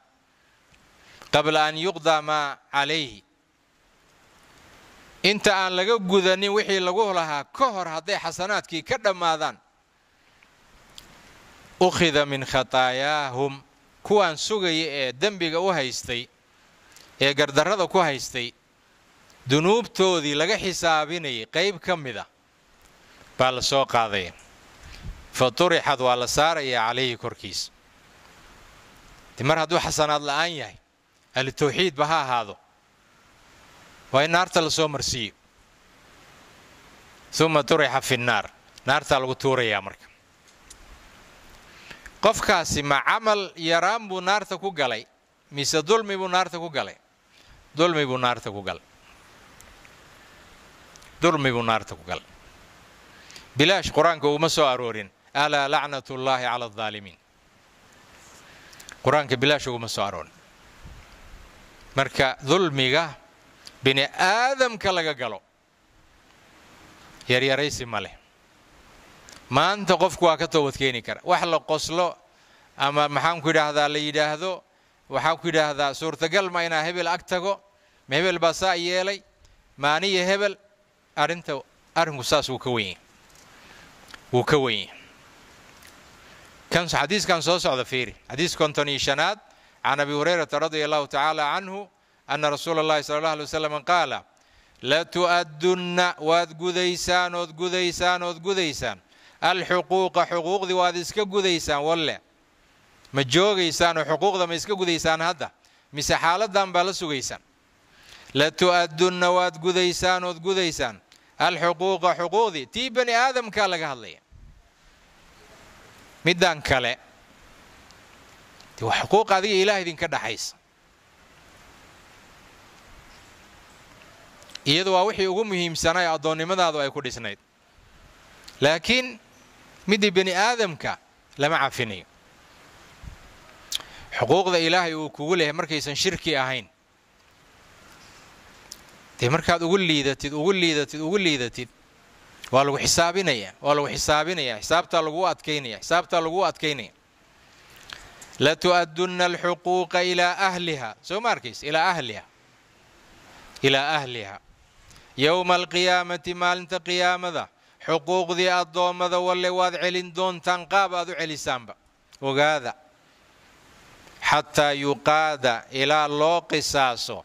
qabla an yuqdaa maa calayhi inta aan laga gudanin wixii lagu lahaa ka hor hadday xasanaadkii ka dhammaadaan ukhida min khataayaahum kuwaan sugaya ee dembiga u haystay ee gardarrada ku haystay dunuubtoodii laga xisaabinayay qayb ka mida baa la soo qaadaya. Fa turixad waa la saarayaa calayhi korkiisa mar hadduu xasanaad la'aan yahay ahlu tawxiidba ha ahaado waa in naarta la soo marsiiyo. Uma turixa fi nnaar naartaa lagu tuurayaa marka. Qofkaasi ma camal yaraan buu naarta ku galay mise dulmi buu naarta ku galay? Dulmi buu naarta ku galay. Dulmi buu naarta ku galay. Bilaash qur'aanka uma soo aroorin. Alaa lacnat ullaahi cala aldaalimiin qur'aanka bilaash uguma soo aroorin. Marka dulmiga bini aadamka laga galo. Yaryaraysi ma leh. Maanta qofku waa ka toobad keeni kara. Wax la qoslo ama maxaanku yidhaahdaa la yidhaahdo waxaan ku yidhaahdaa suurtagal ma inaa hebel ag tago. Ma hebel baa saa yeelay. Maaniya hebel arrinta arrinku saas wuu ka wenya wuu ka wenya kan xadiiskan soo socda fiiri. Xadiis konton iyo shanaad can abi hurayrata radia allahu tacaala canhu ana rasuula اllahi sala allah alay wasalam qaala latu'addunna waad gudaysaan ood gudaysaan ood gudaysaan alxuquuqa xuquuqdii waad iska gudaysaan walle ma joogaysaan oo xuquuqda ma iska gudaysaan hadda mise xaaladan baa la sugaysaan latu'addunna waad gudaysaan ood gudaysaan alxuquuqa xuquuqdii tii bani aadamkaa laga hadlaya middan kale waa xuquuq adiga ilaah idinka dhaxaysa iyadu waa wixii ugu muhiimsanay addoonnimadaadu ay ku dhisnayd. Laakiin midii bani aadamka lama cafinayo xuquuqda ilaahay uu kugu leehay markaysan shirki ahayn. Dee markaad ugu liidatid ugu liidatid ugu liidatid waa lagu xisaabinaya waa lagu xisaabinaya xisaabtaa lagu adkaynaya xisaabtaa lagu adkaynaya latu'addunna alxuquuqa ilaa ahliha. Soo ma arkays ilaa ahliha. Ilaa ahliha yowma alqiyaamati maalinta qiyaamada xuquuqdii addoommada walle waad celin doontaan qaab aad u celisaanba ogaada xataa yuqaada ilaa loo qisaaso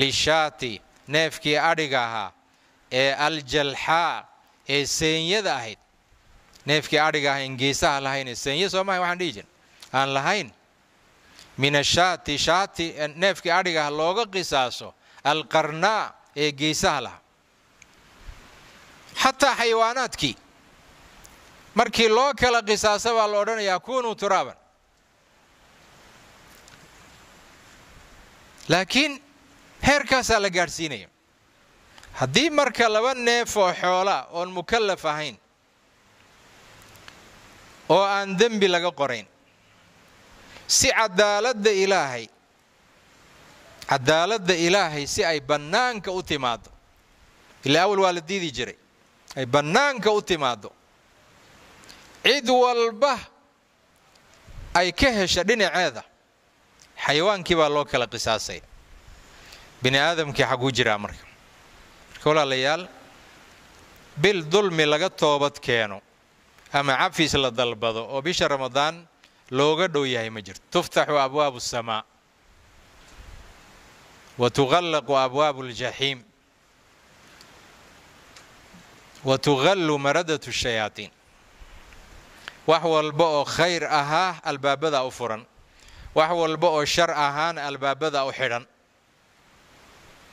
lishaati neefkii adhiga ahaa ee aljalxaa ee seenyada ahayd neefkii adhiga ahaa en geesaha lahayn ee seenya soo mahay waxaan dhihi jir aan lahayn min ashaati shaati neefkii adhiga ah looga qisaaso alqarnaa ee geesaha lahaa xataa xayawaanaadkii markii loo kala qisaasa baa la odhanayaa kunuu turaaban. Laakiin heerkaasaa la gaadhsiinaya. Haddii marka laba neef oo xoolaa oon mukallaf ahayn oo aan dembi laga qorayn si cadaaladda ilaahay cadaaladda ilaahay si ay bannaanka u timaaddo. Ilaa awal waa la diidi jiray ay bannaanka u timaaddo. Cid walba ay ka hesha dhinaceeda xayawaankii baa loo kala qisaasaya bini aadamkii xaguu jiraa marka. Marka walaalayaal bil dulmi laga toobad keeno ama cafis la dalbado oo bisha ramadaan looga dhow yahay ma jirto. Tuftaxu abwaabu asamaa wa tuqallaqu abwaabu aljaxiim wa tugallu maradatu shayaatiin wax walba oo khayr ahaa albaabada u furan. wax walba oo shar ahaana albaabada u xidhan.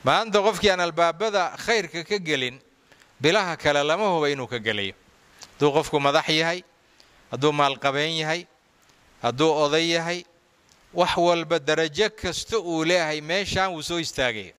maanta qofkii aan albaabada khayrka ka gelin bilaha kale lama huba inuu ka gelayo. hadduu qofku madax yahay hadduu maalqabeen yahay hadduu oday yahay wax walba darajo kasta uu leeyahay meeshaan wuu soo istaagaya